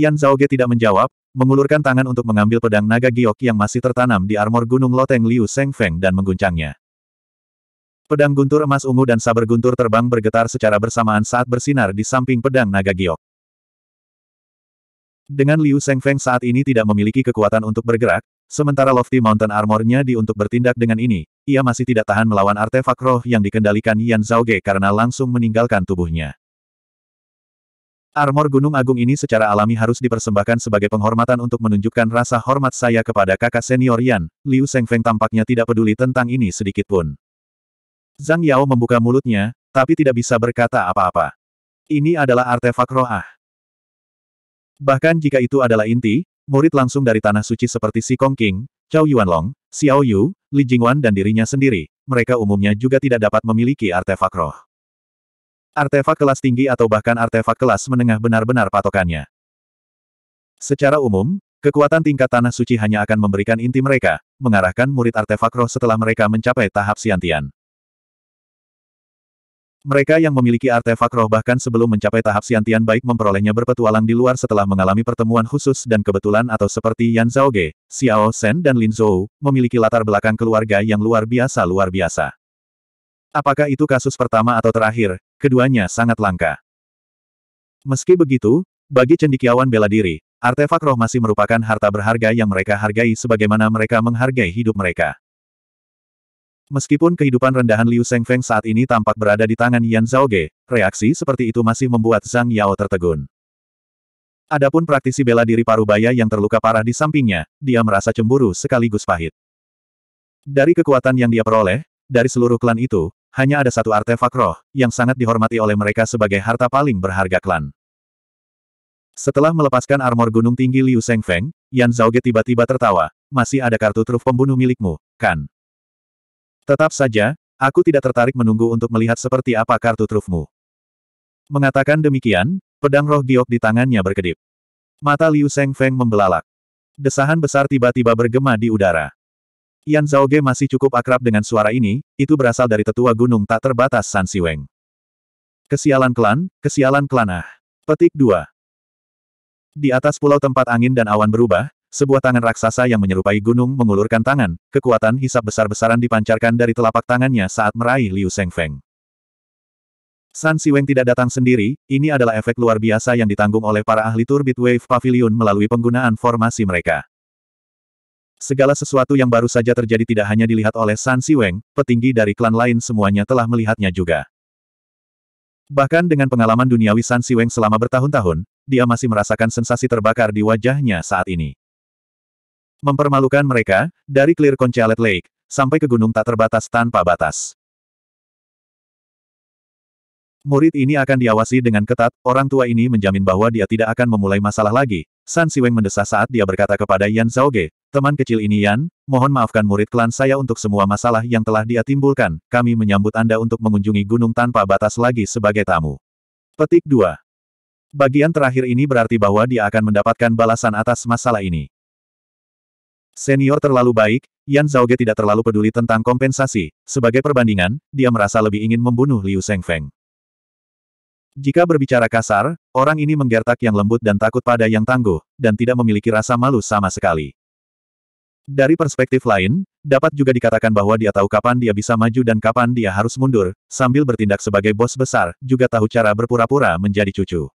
Yan Zhaoge tidak menjawab, mengulurkan tangan untuk mengambil pedang naga giok yang masih tertanam di armor gunung loteng Liu Shengfeng dan mengguncangnya. Pedang guntur emas ungu dan saber guntur terbang bergetar secara bersamaan saat bersinar di samping pedang naga giok. Dengan Liu Shengfeng saat ini tidak memiliki kekuatan untuk bergerak, sementara Lofty Mountain Armor-nya di untuk bertindak dengan ini, ia masih tidak tahan melawan artefak roh yang dikendalikan Yan Zhaoge karena langsung meninggalkan tubuhnya. Armor Gunung Agung ini secara alami harus dipersembahkan sebagai penghormatan untuk menunjukkan rasa hormat saya kepada kakak senior Yan, Liu Shengfeng tampaknya tidak peduli tentang ini sedikitpun. Zhang Yao membuka mulutnya, tapi tidak bisa berkata apa-apa. Ini adalah artefak roh ah. Bahkan jika itu adalah inti, murid langsung dari tanah suci seperti Si Kong King, Chao Yuanlong, Xiao Yu, Li Jingwan dan dirinya sendiri, mereka umumnya juga tidak dapat memiliki artefak roh. Artefak kelas tinggi atau bahkan artefak kelas menengah benar-benar patokannya. Secara umum, kekuatan tingkat tanah suci hanya akan memberikan inti mereka, mengarahkan murid artefak roh setelah mereka mencapai tahap siantian. Mereka yang memiliki artefak roh bahkan sebelum mencapai tahap siantian baik memperolehnya berpetualang di luar setelah mengalami pertemuan khusus dan kebetulan atau seperti Yan Zhaoge, Xiao Shen dan Lin Zhou, memiliki latar belakang keluarga yang luar biasa luar biasa. Apakah itu kasus pertama atau terakhir, keduanya sangat langka. Meski begitu, bagi cendikiawan bela diri, artefak roh masih merupakan harta berharga yang mereka hargai sebagaimana mereka menghargai hidup mereka. Meskipun kehidupan rendahan Liu Shengfeng saat ini tampak berada di tangan Yan Zhaoge, reaksi seperti itu masih membuat Zhang Yao tertegun. Adapun praktisi bela diri Parubaya yang terluka parah di sampingnya, dia merasa cemburu sekaligus pahit. Dari kekuatan yang dia peroleh, dari seluruh klan itu, hanya ada satu artefak roh, yang sangat dihormati oleh mereka sebagai harta paling berharga klan. Setelah melepaskan armor gunung tinggi Liu Feng, Yan Zhaoge tiba-tiba tertawa, masih ada kartu truf pembunuh milikmu, kan? Tetap saja, aku tidak tertarik menunggu untuk melihat seperti apa kartu trufmu. Mengatakan demikian, pedang roh giok di tangannya berkedip. Mata Liu Feng membelalak. Desahan besar tiba-tiba bergema di udara. Yan Zhaoge masih cukup akrab dengan suara ini, itu berasal dari tetua gunung tak terbatas San Siweng. Kesialan klan, kesialan klan ah. Petik 2. Di atas pulau tempat angin dan awan berubah, sebuah tangan raksasa yang menyerupai gunung mengulurkan tangan, kekuatan hisap besar-besaran dipancarkan dari telapak tangannya saat meraih Liu Feng. San Siweng tidak datang sendiri, ini adalah efek luar biasa yang ditanggung oleh para ahli Turbid Wave Pavilion melalui penggunaan formasi mereka. Segala sesuatu yang baru saja terjadi tidak hanya dilihat oleh San Siweng, petinggi dari klan lain semuanya telah melihatnya juga. Bahkan dengan pengalaman duniawi San Siweng selama bertahun-tahun, dia masih merasakan sensasi terbakar di wajahnya saat ini. Mempermalukan mereka, dari Clear Conchalet Lake, sampai ke gunung tak terbatas tanpa batas. Murid ini akan diawasi dengan ketat, orang tua ini menjamin bahwa dia tidak akan memulai masalah lagi. San Siweng mendesah saat dia berkata kepada Yan Zhaoge, teman kecil ini Yan, mohon maafkan murid klan saya untuk semua masalah yang telah dia timbulkan, kami menyambut Anda untuk mengunjungi gunung tanpa batas lagi sebagai tamu. Petik 2. Bagian terakhir ini berarti bahwa dia akan mendapatkan balasan atas masalah ini. Senior terlalu baik, Yan Zhaoge tidak terlalu peduli tentang kompensasi, sebagai perbandingan, dia merasa lebih ingin membunuh Liu Feng. Jika berbicara kasar, orang ini menggertak yang lembut dan takut pada yang tangguh, dan tidak memiliki rasa malu sama sekali. Dari perspektif lain, dapat juga dikatakan bahwa dia tahu kapan dia bisa maju dan kapan dia harus mundur, sambil bertindak sebagai bos besar, juga tahu cara berpura-pura menjadi cucu.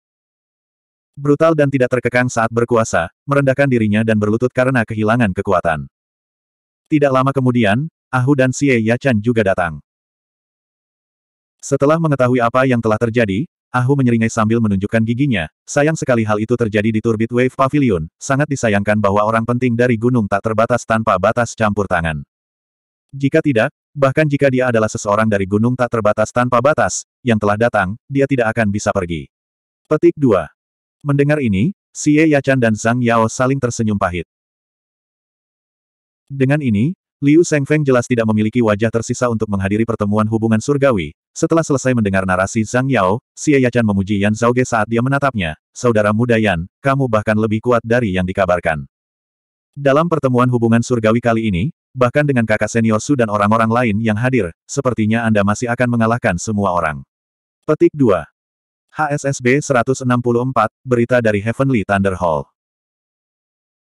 Brutal dan tidak terkekang saat berkuasa, merendahkan dirinya dan berlutut karena kehilangan kekuatan. Tidak lama kemudian, Ahu dan Xie Yachan juga datang. Setelah mengetahui apa yang telah terjadi, Ahu menyeringai sambil menunjukkan giginya, sayang sekali hal itu terjadi di Turbid Wave Pavilion, sangat disayangkan bahwa orang penting dari gunung tak terbatas tanpa batas campur tangan. Jika tidak, bahkan jika dia adalah seseorang dari gunung tak terbatas tanpa batas, yang telah datang, dia tidak akan bisa pergi. Petik 2. Mendengar ini, Xie Yachan dan Zhang Yao saling tersenyum pahit. Dengan ini, Liu Feng jelas tidak memiliki wajah tersisa untuk menghadiri pertemuan hubungan surgawi. Setelah selesai mendengar narasi Zhang Yao, Xie Yachan memuji Yan Zhaoge saat dia menatapnya. Saudara muda Yan, kamu bahkan lebih kuat dari yang dikabarkan. Dalam pertemuan hubungan surgawi kali ini, bahkan dengan kakak senior Su dan orang-orang lain yang hadir, sepertinya Anda masih akan mengalahkan semua orang. Petik 2. HSSB 164, Berita dari Heavenly Thunder Hall.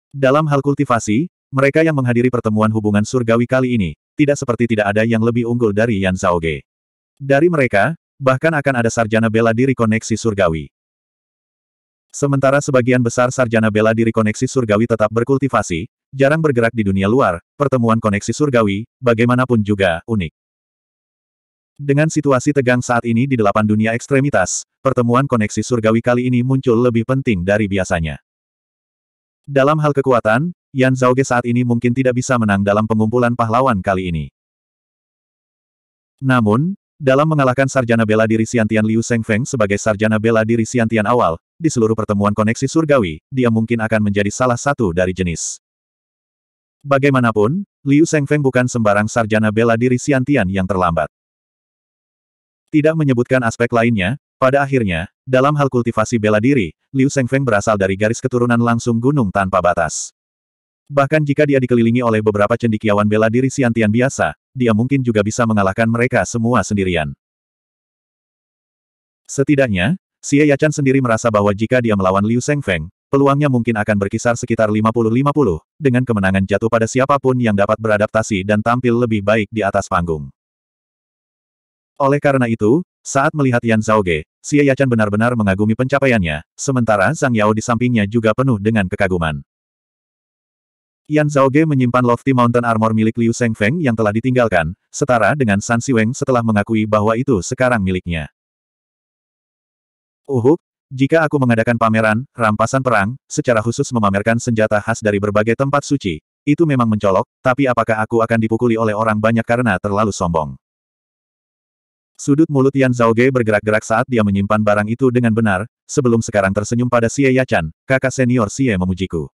Dalam hal kultivasi, mereka yang menghadiri pertemuan hubungan surgawi kali ini, tidak seperti tidak ada yang lebih unggul dari Yan Zhaoge. Dari mereka, bahkan akan ada sarjana bela diri koneksi surgawi. Sementara sebagian besar sarjana bela diri koneksi surgawi tetap berkultivasi, jarang bergerak di dunia luar, pertemuan koneksi surgawi, bagaimanapun juga, unik. Dengan situasi tegang saat ini di delapan dunia ekstremitas, pertemuan koneksi surgawi kali ini muncul lebih penting dari biasanya. Dalam hal kekuatan, Yan Zhaoge saat ini mungkin tidak bisa menang dalam pengumpulan pahlawan kali ini. Namun, dalam mengalahkan sarjana bela diri Siantian Liu Feng sebagai sarjana bela diri Siantian awal, di seluruh pertemuan koneksi surgawi, dia mungkin akan menjadi salah satu dari jenis. Bagaimanapun, Liu Feng bukan sembarang sarjana bela diri Siantian yang terlambat. Tidak menyebutkan aspek lainnya, pada akhirnya, dalam hal kultivasi bela diri, Liu Feng berasal dari garis keturunan langsung gunung tanpa batas. Bahkan jika dia dikelilingi oleh beberapa cendikiawan bela diri Siantian biasa, dia mungkin juga bisa mengalahkan mereka semua sendirian. Setidaknya, Xie Yachan sendiri merasa bahwa jika dia melawan Liu Feng, peluangnya mungkin akan berkisar sekitar 50-50, dengan kemenangan jatuh pada siapa pun yang dapat beradaptasi dan tampil lebih baik di atas panggung. Oleh karena itu, saat melihat Yan Zhaoge, Xie Yachan benar-benar mengagumi pencapaiannya, sementara Zhang Yao di sampingnya juga penuh dengan kekaguman. Yan Zhaoge menyimpan Lofty Mountain Armor milik Liu Feng yang telah ditinggalkan, setara dengan San Siweng setelah mengakui bahwa itu sekarang miliknya. Uhuk, jika aku mengadakan pameran, rampasan perang, secara khusus memamerkan senjata khas dari berbagai tempat suci, itu memang mencolok, tapi apakah aku akan dipukuli oleh orang banyak karena terlalu sombong? Sudut mulut Yan Zhaoge bergerak-gerak saat dia menyimpan barang itu dengan benar, sebelum sekarang tersenyum pada Xie Yachan, kakak senior Xie memujiku.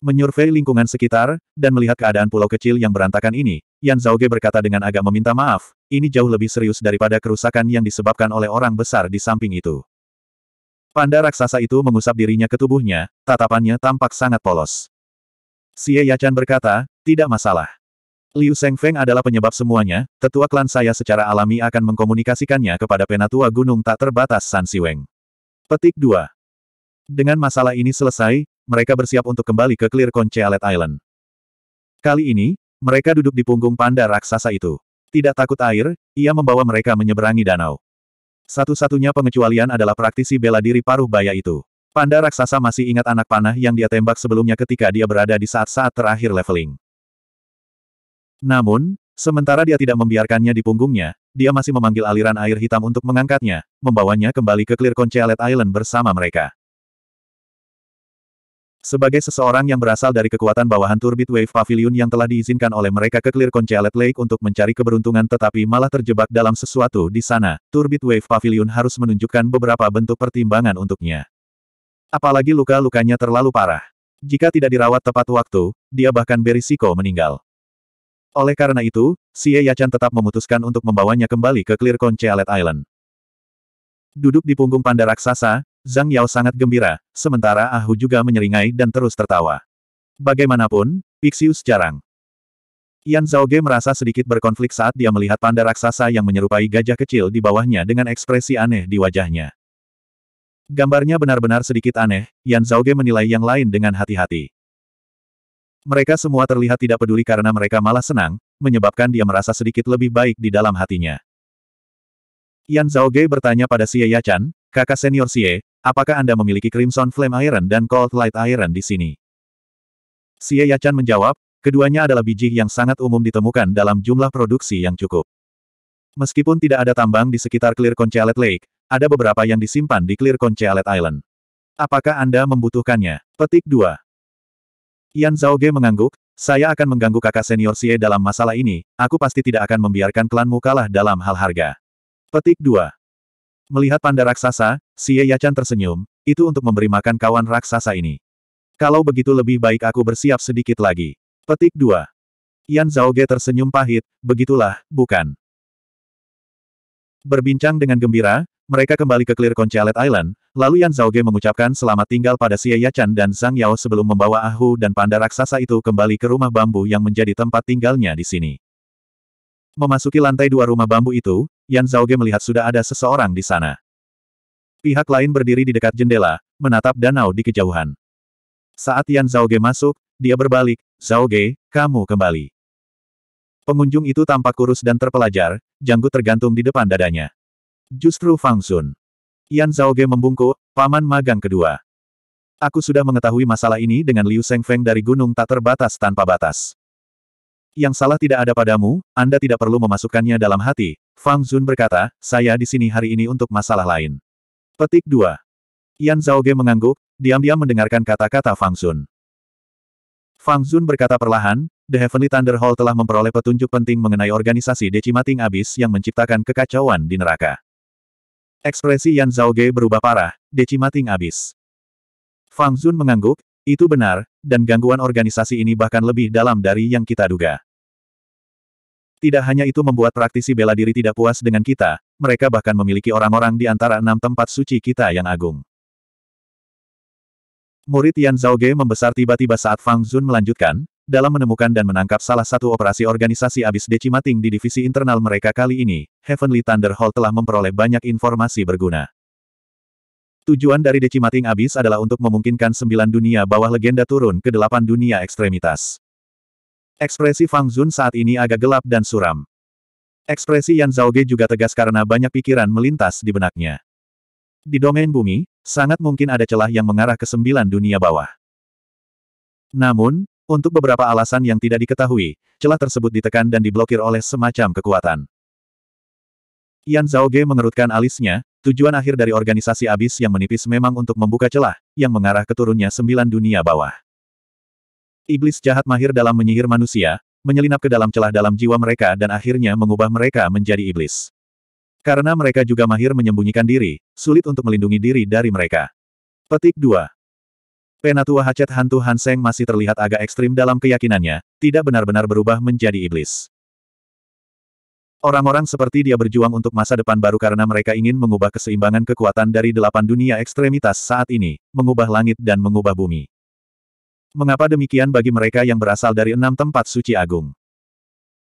Menyurvei lingkungan sekitar, dan melihat keadaan pulau kecil yang berantakan ini, Yan Zhaoge berkata dengan agak meminta maaf, ini jauh lebih serius daripada kerusakan yang disebabkan oleh orang besar di samping itu. Panda raksasa itu mengusap dirinya ke tubuhnya, tatapannya tampak sangat polos. Xie Yachan berkata, tidak masalah. Liu Feng adalah penyebab semuanya, tetua klan saya secara alami akan mengkomunikasikannya kepada penatua gunung tak terbatas San Siweng. Petik 2. Dengan masalah ini selesai, mereka bersiap untuk kembali ke Clear Conchealet Island. Kali ini, mereka duduk di punggung panda raksasa itu. Tidak takut air, ia membawa mereka menyeberangi danau. Satu-satunya pengecualian adalah praktisi bela diri paruh baya itu. Panda raksasa masih ingat anak panah yang dia tembak sebelumnya ketika dia berada di saat-saat terakhir leveling. Namun, sementara dia tidak membiarkannya di punggungnya, dia masih memanggil aliran air hitam untuk mengangkatnya, membawanya kembali ke Clear Conchealet Island bersama mereka. Sebagai seseorang yang berasal dari kekuatan bawahan Turbid Wave Pavilion yang telah diizinkan oleh mereka ke Clear Conchealet Lake untuk mencari keberuntungan tetapi malah terjebak dalam sesuatu di sana, Turbid Wave Pavilion harus menunjukkan beberapa bentuk pertimbangan untuknya. Apalagi luka-lukanya terlalu parah. Jika tidak dirawat tepat waktu, dia bahkan berisiko meninggal. Oleh karena itu, Xie Yachan tetap memutuskan untuk membawanya kembali ke Clear Conchealet Island. Duduk di punggung panda raksasa, Zhang Yao sangat gembira, sementara Ahu juga menyeringai dan terus tertawa. Bagaimanapun, Pixius jarang. Yan Zhaoge merasa sedikit berkonflik saat dia melihat panda raksasa yang menyerupai gajah kecil di bawahnya dengan ekspresi aneh di wajahnya. Gambarnya benar-benar sedikit aneh, Yan Zhaoge menilai yang lain dengan hati-hati. Mereka semua terlihat tidak peduli karena mereka malah senang, menyebabkan dia merasa sedikit lebih baik di dalam hatinya. Yan Zhaoge bertanya pada Xie Yachan, kakak senior Xie, Apakah Anda memiliki Crimson Flame Iron dan Cold Light Iron di sini? Xie Yachan menjawab, keduanya adalah biji yang sangat umum ditemukan dalam jumlah produksi yang cukup. Meskipun tidak ada tambang di sekitar Clear Conchealet Lake, ada beberapa yang disimpan di Clear Conchealet Island. Apakah Anda membutuhkannya? Petik 2. Yan Zhaoge mengangguk, saya akan mengganggu kakak senior Xie dalam masalah ini, aku pasti tidak akan membiarkan klanmu kalah dalam hal harga. Petik 2. Melihat panda raksasa, Xie Yachan tersenyum, itu untuk memberi makan kawan raksasa ini. Kalau begitu lebih baik aku bersiap sedikit lagi. Petik 2. Yan Zhaoge tersenyum pahit, begitulah, bukan? Berbincang dengan gembira, mereka kembali ke Clear Conchealet Island, lalu Yan Zhaoge mengucapkan selamat tinggal pada Xie Yachan dan Zhang Yao sebelum membawa Ahu dan panda raksasa itu kembali ke rumah bambu yang menjadi tempat tinggalnya di sini. Memasuki lantai dua rumah bambu itu, Yan Zhaoge melihat sudah ada seseorang di sana. Pihak lain berdiri di dekat jendela, menatap danau di kejauhan. Saat Yan Zhaoge masuk, dia berbalik, Zhaoge, kamu kembali. Pengunjung itu tampak kurus dan terpelajar, janggut tergantung di depan dadanya. Justru Fang Sun. Yan Zhaoge membungkuk, paman magang kedua. Aku sudah mengetahui masalah ini dengan Liu Feng dari gunung tak terbatas tanpa batas. Yang salah tidak ada padamu, Anda tidak perlu memasukkannya dalam hati. Fang Zun berkata, saya di sini hari ini untuk masalah lain. Petik 2. Yan Zhaoge mengangguk, diam-diam mendengarkan kata-kata Fang Zun. Fang Zun berkata perlahan, The Heavenly Thunder Hall telah memperoleh petunjuk penting mengenai organisasi Decimating Abyss yang menciptakan kekacauan di neraka. Ekspresi Yan Zhaoge berubah parah, Decimating Abyss. Fang Zun mengangguk, itu benar, dan gangguan organisasi ini bahkan lebih dalam dari yang kita duga. Tidak hanya itu membuat praktisi bela diri tidak puas dengan kita, mereka bahkan memiliki orang-orang di antara enam tempat suci kita yang agung. Murid Yan Zhaoge membesar tiba-tiba saat Fang Zun melanjutkan, dalam menemukan dan menangkap salah satu operasi organisasi abis decimating di divisi internal mereka kali ini, Heavenly Thunder Hall telah memperoleh banyak informasi berguna. Tujuan dari decimating abis adalah untuk memungkinkan sembilan dunia bawah legenda turun ke delapan dunia ekstremitas. Ekspresi Fang Zun saat ini agak gelap dan suram. Ekspresi Yan Zhaoge juga tegas karena banyak pikiran melintas di benaknya. Di domain bumi, sangat mungkin ada celah yang mengarah ke sembilan dunia bawah. Namun, untuk beberapa alasan yang tidak diketahui, celah tersebut ditekan dan diblokir oleh semacam kekuatan. Yan Zhaoge mengerutkan alisnya, tujuan akhir dari organisasi abis yang menipis memang untuk membuka celah, yang mengarah ke turunnya sembilan dunia bawah. Iblis jahat mahir dalam menyihir manusia, menyelinap ke dalam celah dalam jiwa mereka dan akhirnya mengubah mereka menjadi iblis. Karena mereka juga mahir menyembunyikan diri, sulit untuk melindungi diri dari mereka. Petik 2. Penatua Hacet Hantu Hanseng masih terlihat agak ekstrim dalam keyakinannya, tidak benar-benar berubah menjadi iblis. Orang-orang seperti dia berjuang untuk masa depan baru karena mereka ingin mengubah keseimbangan kekuatan dari delapan dunia ekstremitas saat ini, mengubah langit dan mengubah bumi. Mengapa demikian bagi mereka yang berasal dari enam tempat suci agung?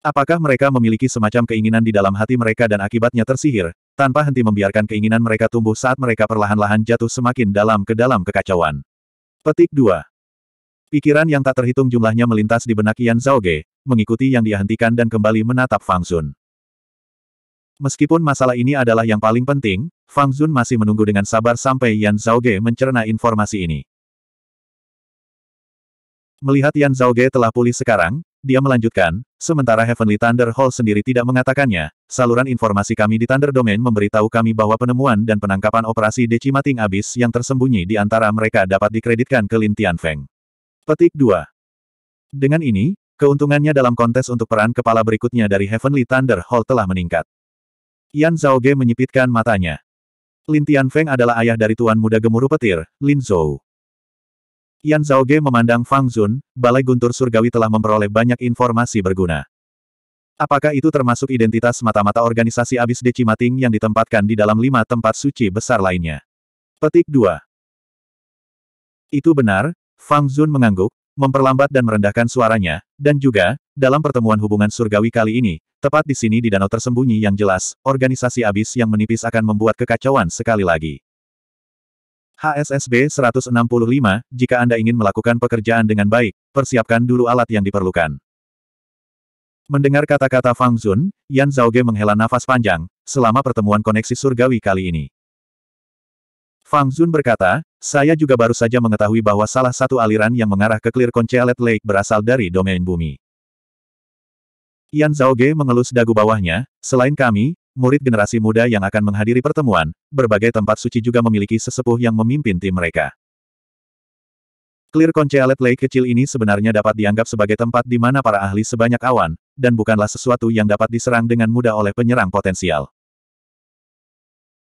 Apakah mereka memiliki semacam keinginan di dalam hati mereka dan akibatnya tersihir, tanpa henti membiarkan keinginan mereka tumbuh saat mereka perlahan-lahan jatuh semakin dalam ke dalam kekacauan? Petik 2. Pikiran yang tak terhitung jumlahnya melintas di benak Yan Zhaoge, mengikuti yang dia hentikan dan kembali menatap Fang Zun. Meskipun masalah ini adalah yang paling penting, Fang Zun masih menunggu dengan sabar sampai Yan Zhaoge mencerna informasi ini. Melihat Yan Zhaoge telah pulih sekarang, dia melanjutkan, sementara Heavenly Thunder Hall sendiri tidak mengatakannya, saluran informasi kami di Thunder Domain memberitahu kami bahwa penemuan dan penangkapan operasi Decimating Abyss yang tersembunyi di antara mereka dapat dikreditkan ke Lin Tianfeng. Petik 2. Dengan ini, keuntungannya dalam kontes untuk peran kepala berikutnya dari Heavenly Thunder Hall telah meningkat. Yan Zhaoge menyipitkan matanya. Lin Tianfeng adalah ayah dari Tuan Muda Gemuruh Petir, Lin Zhou. Yan Zhaoge memandang Fang Zun, Balai Guntur Surgawi telah memperoleh banyak informasi berguna. Apakah itu termasuk identitas mata-mata organisasi abis decimating yang ditempatkan di dalam lima tempat suci besar lainnya? Petik 2. Itu benar, Fang Zun mengangguk, memperlambat dan merendahkan suaranya, dan juga, dalam pertemuan hubungan surgawi kali ini, tepat di sini di danau tersembunyi yang jelas, organisasi abis yang menipis akan membuat kekacauan sekali lagi. HSSB 165, jika Anda ingin melakukan pekerjaan dengan baik, persiapkan dulu alat yang diperlukan. Mendengar kata-kata Fang Zun, Yan Zhaoge menghela nafas panjang, selama pertemuan koneksi surgawi kali ini. Fang Zun berkata, saya juga baru saja mengetahui bahwa salah satu aliran yang mengarah ke Clear Conchelet Lake berasal dari domain bumi. Yan Zhaoge mengelus dagu bawahnya, selain kami, murid generasi muda yang akan menghadiri pertemuan, berbagai tempat suci juga memiliki sesepuh yang memimpin tim mereka. Clear Conchelet Lake kecil ini sebenarnya dapat dianggap sebagai tempat di mana para ahli sebanyak awan, dan bukanlah sesuatu yang dapat diserang dengan mudah oleh penyerang potensial.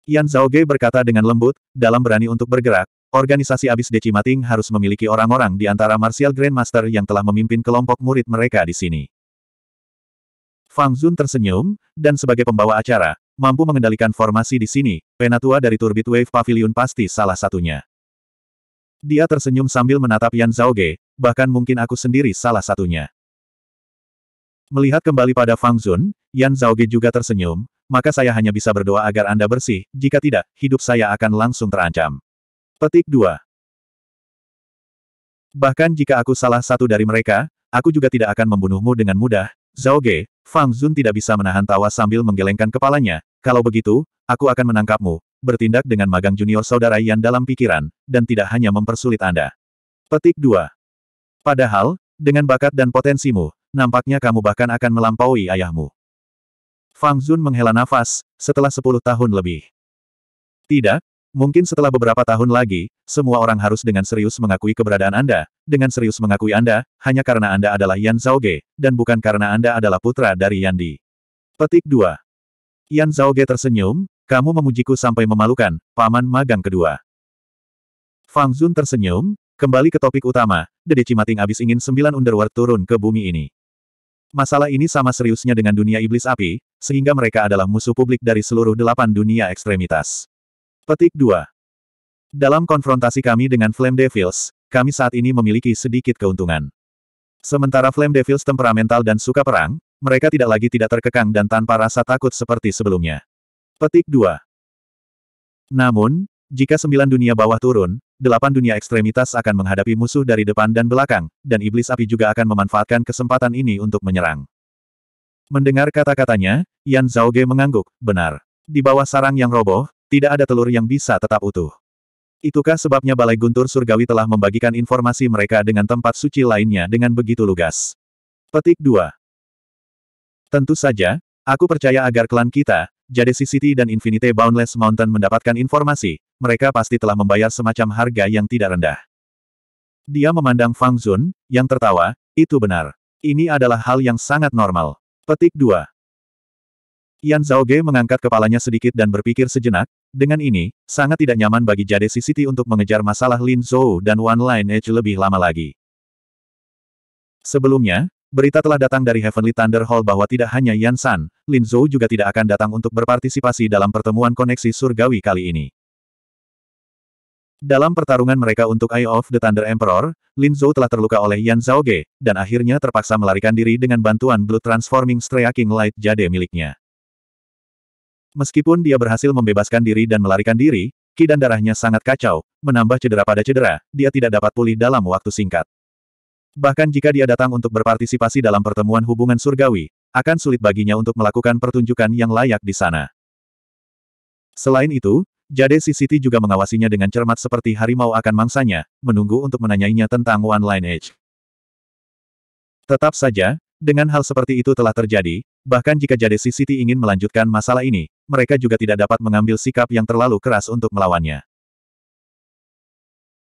Yan Zhaoge berkata dengan lembut, dalam berani untuk bergerak, organisasi abis Decimating harus memiliki orang-orang di antara Martial Grandmaster yang telah memimpin kelompok murid mereka di sini. Fang Zun tersenyum, dan sebagai pembawa acara, mampu mengendalikan formasi di sini, penatua dari Turbid Wave Pavilion pasti salah satunya. Dia tersenyum sambil menatap Yan Zhaoge, bahkan mungkin aku sendiri salah satunya. Melihat kembali pada Fang Zun, Yan Zhaoge juga tersenyum, maka saya hanya bisa berdoa agar Anda bersih, jika tidak, hidup saya akan langsung terancam. Petik 2. Bahkan jika aku salah satu dari mereka, aku juga tidak akan membunuhmu dengan mudah. Zhao Ge, Fang Zun tidak bisa menahan tawa sambil menggelengkan kepalanya. Kalau begitu, aku akan menangkapmu, bertindak dengan magang junior saudara Yan dalam pikiran, dan tidak hanya mempersulit Anda. Petik 2. Padahal, dengan bakat dan potensimu, nampaknya kamu bahkan akan melampaui ayahmu. Fang Zun menghela nafas, setelah sepuluh tahun lebih. Tidak, mungkin setelah beberapa tahun lagi, semua orang harus dengan serius mengakui keberadaan Anda, dengan serius mengakui Anda, hanya karena Anda adalah Yan Zhaoge, dan bukan karena Anda adalah putra dari Yandi. Petik 2. Yan Zhaoge tersenyum, kamu memujiku sampai memalukan, paman magang kedua. Fang Zun tersenyum, kembali ke topik utama, The Decimating abis ingin sembilan underworld turun ke bumi ini. Masalah ini sama seriusnya dengan dunia iblis api, sehingga mereka adalah musuh publik dari seluruh delapan dunia ekstremitas. Petik 2. Dalam konfrontasi kami dengan Flame Devils, kami saat ini memiliki sedikit keuntungan. Sementara Flame Devils temperamental dan suka perang, mereka tidak lagi tidak terkekang dan tanpa rasa takut seperti sebelumnya. Petik 2. Namun, jika sembilan dunia bawah turun, delapan dunia ekstremitas akan menghadapi musuh dari depan dan belakang, dan iblis api juga akan memanfaatkan kesempatan ini untuk menyerang. Mendengar kata-katanya, Yan Zhaoge mengangguk, benar. Di bawah sarang yang roboh, tidak ada telur yang bisa tetap utuh. Itukah sebabnya Balai Guntur Surgawi telah membagikan informasi mereka dengan tempat suci lainnya dengan begitu lugas? Petik 2. Tentu saja, aku percaya agar klan kita, Jadesi City dan Infinite Boundless Mountain mendapatkan informasi, mereka pasti telah membayar semacam harga yang tidak rendah. Dia memandang Fang Zun, yang tertawa, itu benar. Ini adalah hal yang sangat normal. Petik 2. Yan Zhaoge mengangkat kepalanya sedikit dan berpikir sejenak, dengan ini, sangat tidak nyaman bagi Jade City untuk mengejar masalah Lin Zhou dan One Line Edge lebih lama lagi. Sebelumnya, berita telah datang dari Heavenly Thunder Hall bahwa tidak hanya Yan San, Lin Zhou juga tidak akan datang untuk berpartisipasi dalam pertemuan koneksi surgawi kali ini. Dalam pertarungan mereka untuk Eye of the Thunder Emperor, Lin Zhou telah terluka oleh Yan Zhaoge, dan akhirnya terpaksa melarikan diri dengan bantuan Blood Transforming Streaking Light Jade miliknya. Meskipun dia berhasil membebaskan diri dan melarikan diri, ki dan darahnya sangat kacau, menambah cedera pada cedera, dia tidak dapat pulih dalam waktu singkat. Bahkan jika dia datang untuk berpartisipasi dalam pertemuan hubungan surgawi, akan sulit baginya untuk melakukan pertunjukan yang layak di sana. Selain itu, Jade City juga mengawasinya dengan cermat seperti harimau akan mangsanya, menunggu untuk menanyainya tentang One Line Edge. Tetap saja, dengan hal seperti itu telah terjadi, bahkan jika Jade City ingin melanjutkan masalah ini, mereka juga tidak dapat mengambil sikap yang terlalu keras untuk melawannya.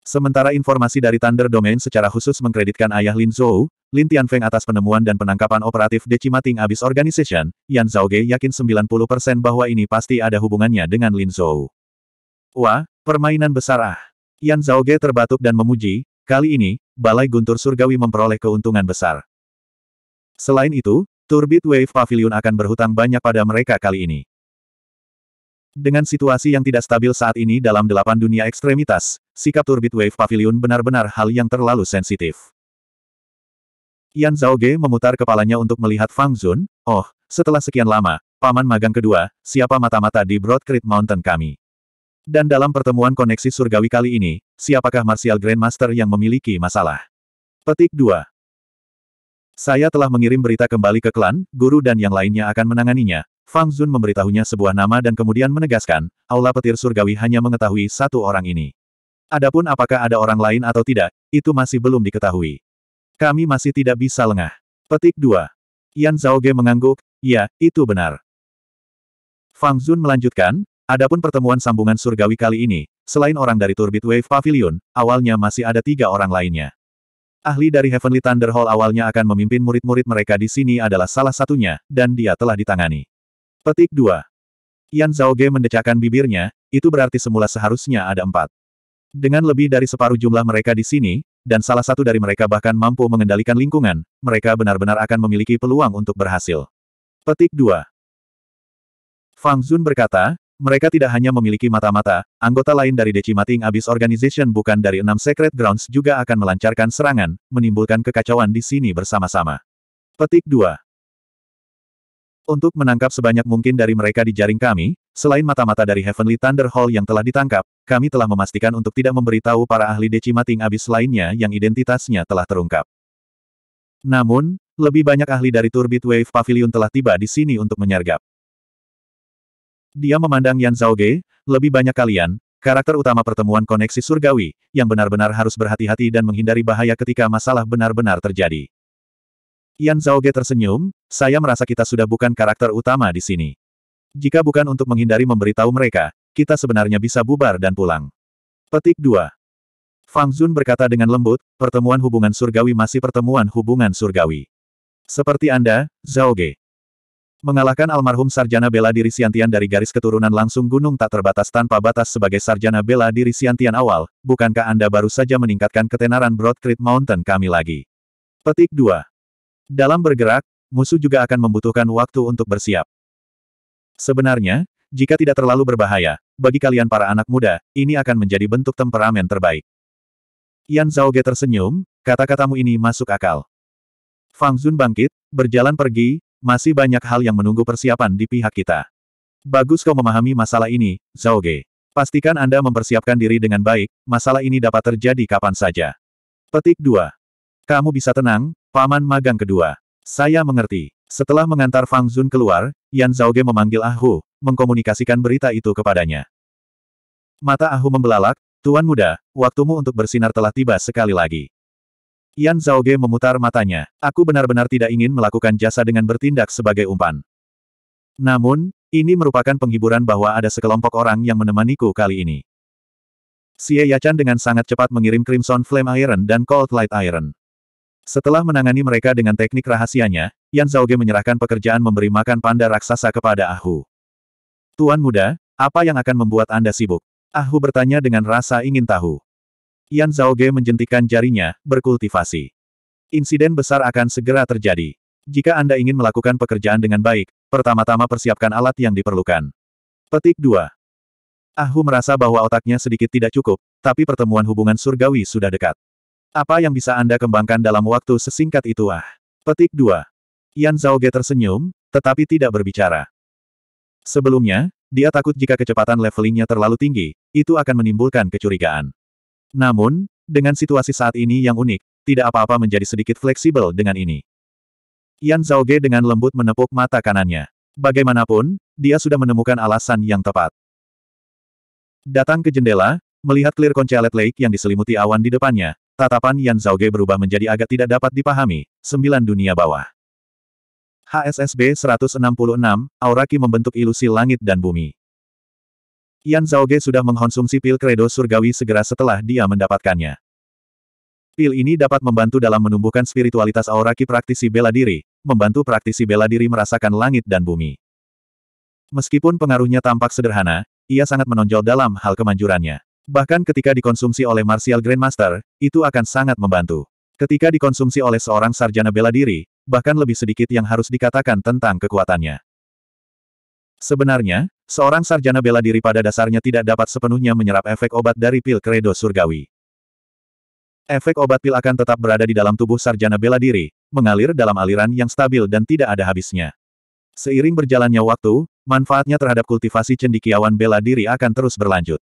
Sementara informasi dari Thunder Domain secara khusus mengkreditkan ayah Lin Zhou, Lin Tianfeng atas penemuan dan penangkapan operatif Decimating Abyss Organization, Yan Zhaoge yakin 90% bahwa ini pasti ada hubungannya dengan Lin Zhou. Wah, permainan besar ah. Yan Zhaoge terbatuk dan memuji, kali ini, Balai Guntur Surgawi memperoleh keuntungan besar. Selain itu, Turbid Wave Pavilion akan berhutang banyak pada mereka kali ini. Dengan situasi yang tidak stabil saat ini dalam delapan dunia ekstremitas, sikap Turbid Wave Pavilion benar-benar hal yang terlalu sensitif. Yan Zhaoge memutar kepalanya untuk melihat Fang Zun, oh, setelah sekian lama, paman magang kedua, siapa mata-mata di Broad Creek Mountain kami? Dan dalam pertemuan koneksi surgawi kali ini, siapakah Martial Grandmaster yang memiliki masalah? Petik 2. Saya telah mengirim berita kembali ke klan, guru dan yang lainnya akan menanganinya, Fang Zun memberitahunya sebuah nama dan kemudian menegaskan, Aula Petir Surgawi hanya mengetahui satu orang ini. Adapun apakah ada orang lain atau tidak, itu masih belum diketahui. Kami masih tidak bisa lengah. Petik 2. Yan Zhaoge mengangguk, ya, itu benar. Fang Zun melanjutkan, adapun pertemuan sambungan surgawi kali ini, selain orang dari Turbid Wave Pavilion, awalnya masih ada tiga orang lainnya. Ahli dari Heavenly Thunder Hall awalnya akan memimpin murid-murid mereka di sini adalah salah satunya, dan dia telah ditangani. Petik 2. Yan Zhaoge mendecakkan bibirnya, itu berarti semula seharusnya ada empat. Dengan lebih dari separuh jumlah mereka di sini, dan salah satu dari mereka bahkan mampu mengendalikan lingkungan, mereka benar-benar akan memiliki peluang untuk berhasil. Petik 2. Fang Zun berkata, mereka tidak hanya memiliki mata-mata, anggota lain dari Decimating Abyss Organization bukan dari enam Secret Grounds juga akan melancarkan serangan, menimbulkan kekacauan di sini bersama-sama. Petik 2. Untuk menangkap sebanyak mungkin dari mereka di jaring kami, selain mata-mata dari Heavenly Thunder Hall yang telah ditangkap, kami telah memastikan untuk tidak memberitahu para ahli Decimating Abyss lainnya yang identitasnya telah terungkap. Namun, lebih banyak ahli dari Turbid Wave Pavilion telah tiba di sini untuk menyergap. Dia memandang Yan Zhaoge, lebih banyak kalian, karakter utama pertemuan koneksi surgawi, yang benar-benar harus berhati-hati dan menghindari bahaya ketika masalah benar-benar terjadi. Yan Zhaoge tersenyum, saya merasa kita sudah bukan karakter utama di sini. Jika bukan untuk menghindari memberitahu mereka, kita sebenarnya bisa bubar dan pulang. Petik 2. Fang Zun berkata dengan lembut, pertemuan hubungan surgawi masih pertemuan hubungan surgawi. Seperti Anda, Zhaoge. Mengalahkan almarhum Sarjana Bela Diri Siantian dari garis keturunan langsung gunung tak terbatas tanpa batas sebagai Sarjana Bela Diri Siantian awal, bukankah Anda baru saja meningkatkan ketenaran Broad Creek Mountain kami lagi? Petik 2. Dalam bergerak, musuh juga akan membutuhkan waktu untuk bersiap. Sebenarnya, jika tidak terlalu berbahaya, bagi kalian para anak muda, ini akan menjadi bentuk temperamen terbaik. Yan Zhaoge tersenyum, kata-katamu ini masuk akal. Fang Zun bangkit, berjalan pergi, masih banyak hal yang menunggu persiapan di pihak kita. Bagus kau memahami masalah ini, Zhaoge. Pastikan Anda mempersiapkan diri dengan baik, masalah ini dapat terjadi kapan saja. Petik 2. Kamu bisa tenang, Paman magang kedua. Saya mengerti. Setelah mengantar Fang Zun keluar, Yan Zhaoge memanggil Ah Hu, mengkomunikasikan berita itu kepadanya. Mata Ah Hu membelalak, Tuan muda, waktumu untuk bersinar telah tiba sekali lagi. Yan Zhaoge memutar matanya. Aku benar-benar tidak ingin melakukan jasa dengan bertindak sebagai umpan. Namun, ini merupakan penghiburan bahwa ada sekelompok orang yang menemaniku kali ini. Xie Yachan dengan sangat cepat mengirim Crimson Flame Iron dan Cold Light Iron. Setelah menangani mereka dengan teknik rahasianya, Yan Zhaoge menyerahkan pekerjaan memberi makan panda raksasa kepada Ahu. Tuan muda, apa yang akan membuat Anda sibuk? Ahu bertanya dengan rasa ingin tahu. Yan Zhaoge menjentikan jarinya, berkultivasi. Insiden besar akan segera terjadi. Jika Anda ingin melakukan pekerjaan dengan baik, pertama-tama persiapkan alat yang diperlukan. Petik 2. Ahu merasa bahwa otaknya sedikit tidak cukup, tapi pertemuan hubungan surgawi sudah dekat. Apa yang bisa Anda kembangkan dalam waktu sesingkat itu ah? Petik 2. Yan Zhaoge tersenyum, tetapi tidak berbicara. Sebelumnya, dia takut jika kecepatan levelingnya terlalu tinggi, itu akan menimbulkan kecurigaan. Namun, dengan situasi saat ini yang unik, tidak apa-apa menjadi sedikit fleksibel dengan ini. Yan Zhaoge dengan lembut menepuk mata kanannya. Bagaimanapun, dia sudah menemukan alasan yang tepat. Datang ke jendela, melihat Clear Conchalet Lake yang diselimuti awan di depannya, tatapan Yan Zhaoge berubah menjadi agak tidak dapat dipahami, sembilan dunia bawah. HSSB 166, Auraki membentuk ilusi langit dan bumi. Yan Zhaoge sudah mengkonsumsi pil kredo surgawi segera setelah dia mendapatkannya. Pil ini dapat membantu dalam menumbuhkan spiritualitas auraki praktisi bela diri, membantu praktisi bela diri merasakan langit dan bumi. Meskipun pengaruhnya tampak sederhana, ia sangat menonjol dalam hal kemanjurannya. Bahkan ketika dikonsumsi oleh Martial Grandmaster, itu akan sangat membantu. Ketika dikonsumsi oleh seorang sarjana bela diri, bahkan lebih sedikit yang harus dikatakan tentang kekuatannya. Sebenarnya, seorang sarjana bela diri pada dasarnya tidak dapat sepenuhnya menyerap efek obat dari pil kredo surgawi. Efek obat pil akan tetap berada di dalam tubuh sarjana bela diri, mengalir dalam aliran yang stabil dan tidak ada habisnya. Seiring berjalannya waktu, manfaatnya terhadap kultivasi cendikiawan bela diri akan terus berlanjut.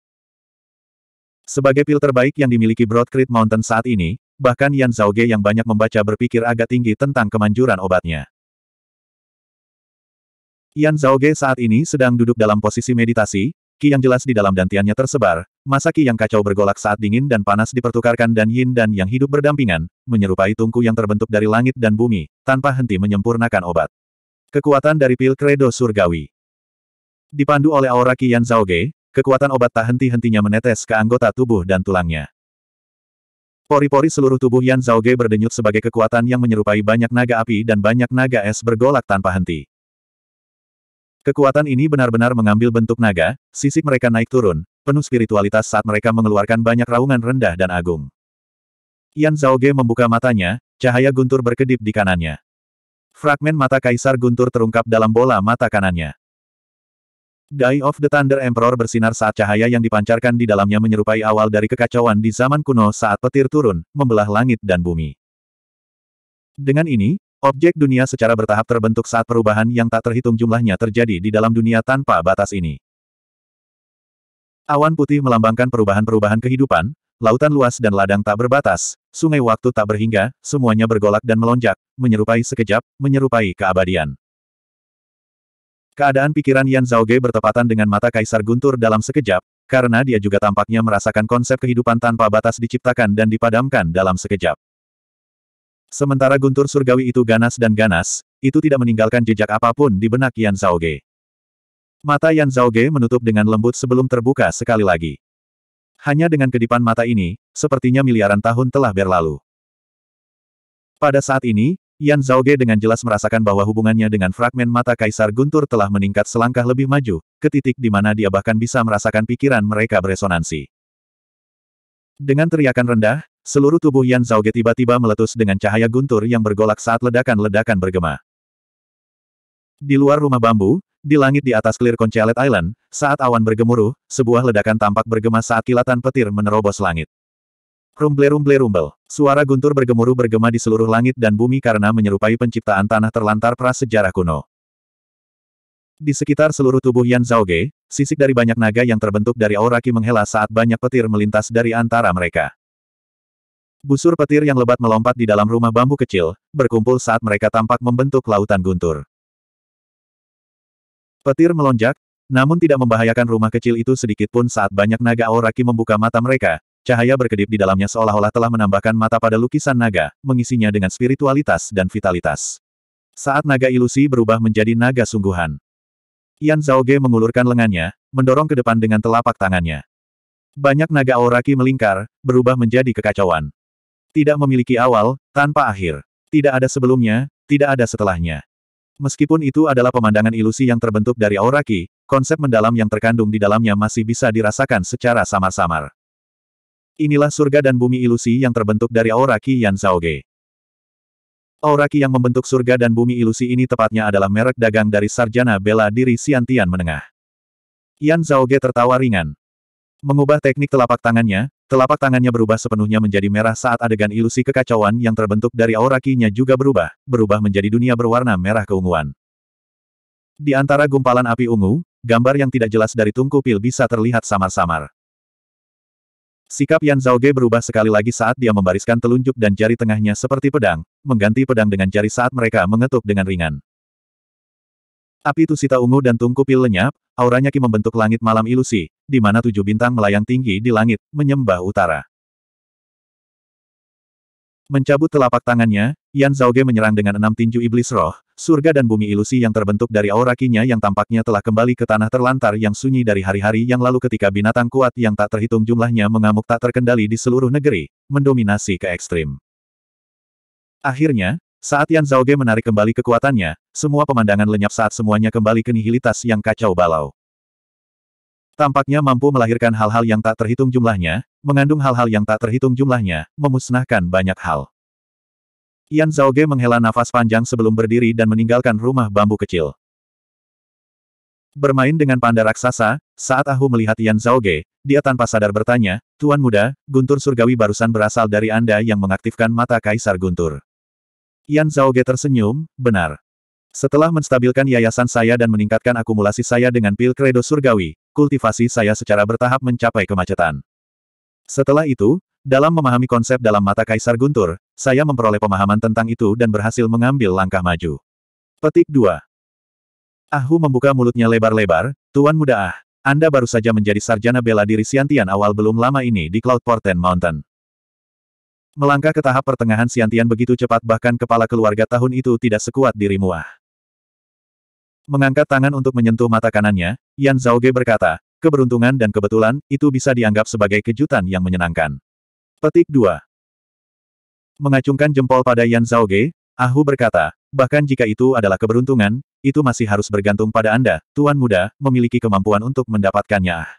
Sebagai pil terbaik yang dimiliki Broadcreek Mountain saat ini, bahkan Yan Zhaoge yang banyak membaca berpikir agak tinggi tentang kemanjuran obatnya. Yan Zhaoge saat ini sedang duduk dalam posisi meditasi, Ki yang jelas di dalam dantiannya tersebar, masa ki yang kacau bergolak saat dingin dan panas dipertukarkan dan yin dan yang hidup berdampingan, menyerupai tungku yang terbentuk dari langit dan bumi, tanpa henti menyempurnakan obat. Kekuatan dari pil kredo surgawi. Dipandu oleh aura Ki Yan Zhaoge, kekuatan obat tak henti-hentinya menetes ke anggota tubuh dan tulangnya. Pori-pori seluruh tubuh Yan Zhaoge berdenyut sebagai kekuatan yang menyerupai banyak naga api dan banyak naga es bergolak tanpa henti. Kekuatan ini benar-benar mengambil bentuk naga, sisik mereka naik turun, penuh spiritualitas saat mereka mengeluarkan banyak raungan rendah dan agung. Yan Zhaoge membuka matanya, cahaya guntur berkedip di kanannya. Fragmen mata Kaisar Guntur terungkap dalam bola mata kanannya. Die of the Thunder Emperor bersinar saat cahaya yang dipancarkan di dalamnya menyerupai awal dari kekacauan di zaman kuno saat petir turun, membelah langit dan bumi. Dengan ini, Objek dunia secara bertahap terbentuk saat perubahan yang tak terhitung jumlahnya terjadi di dalam dunia tanpa batas ini. Awan putih melambangkan perubahan-perubahan kehidupan, lautan luas dan ladang tak berbatas, sungai waktu tak berhingga, semuanya bergolak dan melonjak, menyerupai sekejap, menyerupai keabadian. Keadaan pikiran Yan Zhaoge bertepatan dengan mata Kaisar Guntur dalam sekejap, karena dia juga tampaknya merasakan konsep kehidupan tanpa batas diciptakan dan dipadamkan dalam sekejap. Sementara guntur surgawi itu ganas dan ganas, itu tidak meninggalkan jejak apa pun di benak Yan Zhaoge. Mata Yan Zhaoge menutup dengan lembut sebelum terbuka sekali lagi. Hanya dengan kedipan mata ini, sepertinya miliaran tahun telah berlalu. Pada saat ini, Yan Zhaoge dengan jelas merasakan bahwa hubungannya dengan fragmen mata Kaisar Guntur telah meningkat selangkah lebih maju, ke titik di mana dia bahkan bisa merasakan pikiran mereka beresonansi. Dengan teriakan rendah, Seluruh tubuh Yan Zhaoge tiba-tiba meletus dengan cahaya guntur yang bergolak saat ledakan-ledakan bergema. Di luar rumah bambu, di langit di atas Clear Conchalet Island, saat awan bergemuruh, sebuah ledakan tampak bergema saat kilatan petir menerobos langit. Rumble-rumble-rumble. Suara guntur bergemuruh bergema di seluruh langit dan bumi karena menyerupai penciptaan tanah terlantar prasejarah kuno. Di sekitar seluruh tubuh Yan Zhaoge, sisik dari banyak naga yang terbentuk dari aura ki menghela saat banyak petir melintas dari antara mereka. Busur petir yang lebat melompat di dalam rumah bambu kecil, berkumpul saat mereka tampak membentuk lautan guntur. Petir melonjak, namun tidak membahayakan rumah kecil itu sedikit pun saat banyak naga Auraki membuka mata mereka, cahaya berkedip di dalamnya seolah-olah telah menambahkan mata pada lukisan naga, mengisinya dengan spiritualitas dan vitalitas. Saat naga ilusi berubah menjadi naga sungguhan. Yan Zhaoge mengulurkan lengannya, mendorong ke depan dengan telapak tangannya. Banyak naga Auraki melingkar, berubah menjadi kekacauan. Tidak memiliki awal, tanpa akhir. Tidak ada sebelumnya, tidak ada setelahnya. Meskipun itu adalah pemandangan ilusi yang terbentuk dari aura ki, konsep mendalam yang terkandung di dalamnya masih bisa dirasakan secara samar-samar. Inilah surga dan bumi ilusi yang terbentuk dari aura ki Yan Zhaoge. Aura ki yang membentuk surga dan bumi ilusi ini tepatnya adalah merek dagang dari sarjana bela diri Siantian menengah. Yan Zhaoge tertawa ringan. Mengubah teknik telapak tangannya, telapak tangannya berubah sepenuhnya menjadi merah saat adegan ilusi kekacauan yang terbentuk dari aura ki-nya juga berubah, berubah menjadi dunia berwarna merah keunguan. Di antara gumpalan api ungu, gambar yang tidak jelas dari tungku pil bisa terlihat samar-samar. Sikap Yan Zhaoge berubah sekali lagi saat dia membariskan telunjuk dan jari tengahnya seperti pedang, mengganti pedang dengan jari saat mereka mengetuk dengan ringan. Api Tusita ungu dan tungku pil lenyap, auranya ki membentuk langit malam ilusi, di mana tujuh bintang melayang tinggi di langit, menyembah utara. Mencabut telapak tangannya, Yan Zhaoge menyerang dengan enam tinju iblis roh, surga dan bumi ilusi yang terbentuk dari aura kinya yang tampaknya telah kembali ke tanah terlantar yang sunyi dari hari-hari yang lalu ketika binatang kuat yang tak terhitung jumlahnya mengamuk tak terkendali di seluruh negeri, mendominasi ke ekstrim. Akhirnya, saat Yan Zhaoge menarik kembali kekuatannya, semua pemandangan lenyap saat semuanya kembali ke nihilitas yang kacau balau. Tampaknya mampu melahirkan hal-hal yang tak terhitung jumlahnya, mengandung hal-hal yang tak terhitung jumlahnya, memusnahkan banyak hal. Yan Zhaoge menghela nafas panjang sebelum berdiri dan meninggalkan rumah bambu kecil. Bermain dengan panda raksasa, saat Ahu melihat Yan Zhaoge, dia tanpa sadar bertanya, Tuan Muda, Guntur Surgawi barusan berasal dari Anda yang mengaktifkan mata Kaisar Guntur. Yan Zhaoge tersenyum, benar. Setelah menstabilkan yayasan saya dan meningkatkan akumulasi saya dengan pil kredo surgawi, kultivasi saya secara bertahap mencapai kemacetan. Setelah itu, dalam memahami konsep dalam mata Kaisar Guntur, saya memperoleh pemahaman tentang itu dan berhasil mengambil langkah maju. Petik 2. Ahu membuka mulutnya lebar-lebar, Tuan Muda Ah, Anda baru saja menjadi sarjana bela diri Siantian awal belum lama ini di Cloud Porten Mountain. Melangkah ke tahap pertengahan Siantian begitu cepat bahkan kepala keluarga tahun itu tidak sekuat dirimu ah. Mengangkat tangan untuk menyentuh mata kanannya, Yan Zhaoge berkata, keberuntungan dan kebetulan, itu bisa dianggap sebagai kejutan yang menyenangkan. Petik 2. Mengacungkan jempol pada Yan Zhaoge, Ahu berkata, bahkan jika itu adalah keberuntungan, itu masih harus bergantung pada Anda, Tuan Muda, memiliki kemampuan untuk mendapatkannya ah.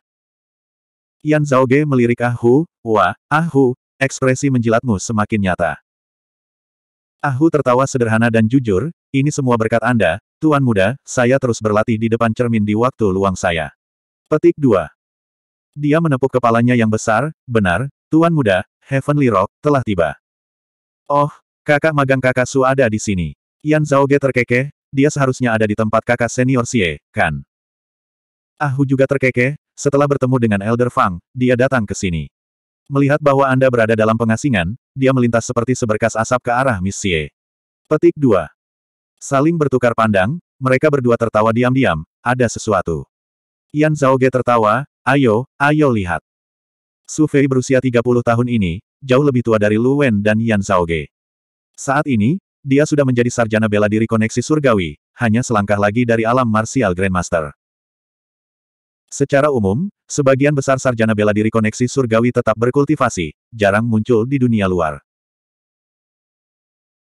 Yan Zhaoge melirik Ahu, wah, Ahu, Ekspresi menjilatmu semakin nyata. Ahu tertawa sederhana dan jujur, ini semua berkat Anda, Tuan Muda, saya terus berlatih di depan cermin di waktu luang saya. Petik 2. Dia menepuk kepalanya yang besar, benar, Tuan Muda, Heavenly Rock, telah tiba. Oh, kakak magang kakak Su ada di sini. Yan Zhaoge terkekeh, dia seharusnya ada di tempat kakak senior Xie, kan? Ahu juga terkekeh, setelah bertemu dengan Elder Fang, dia datang ke sini. Melihat bahwa Anda berada dalam pengasingan, dia melintas seperti seberkas asap ke arah Miss Xie. Petik 2. Saling bertukar pandang, mereka berdua tertawa diam-diam, ada sesuatu. Yan Zhaoge tertawa, ayo, ayo lihat. Su Fei berusia 30 tahun ini, jauh lebih tua dari Lu Wen dan Yan Zhaoge. Saat ini, dia sudah menjadi sarjana bela diri koneksi surgawi, hanya selangkah lagi dari alam martial Grandmaster. Secara umum, sebagian besar sarjana bela diri koneksi surgawi tetap berkultivasi, jarang muncul di dunia luar.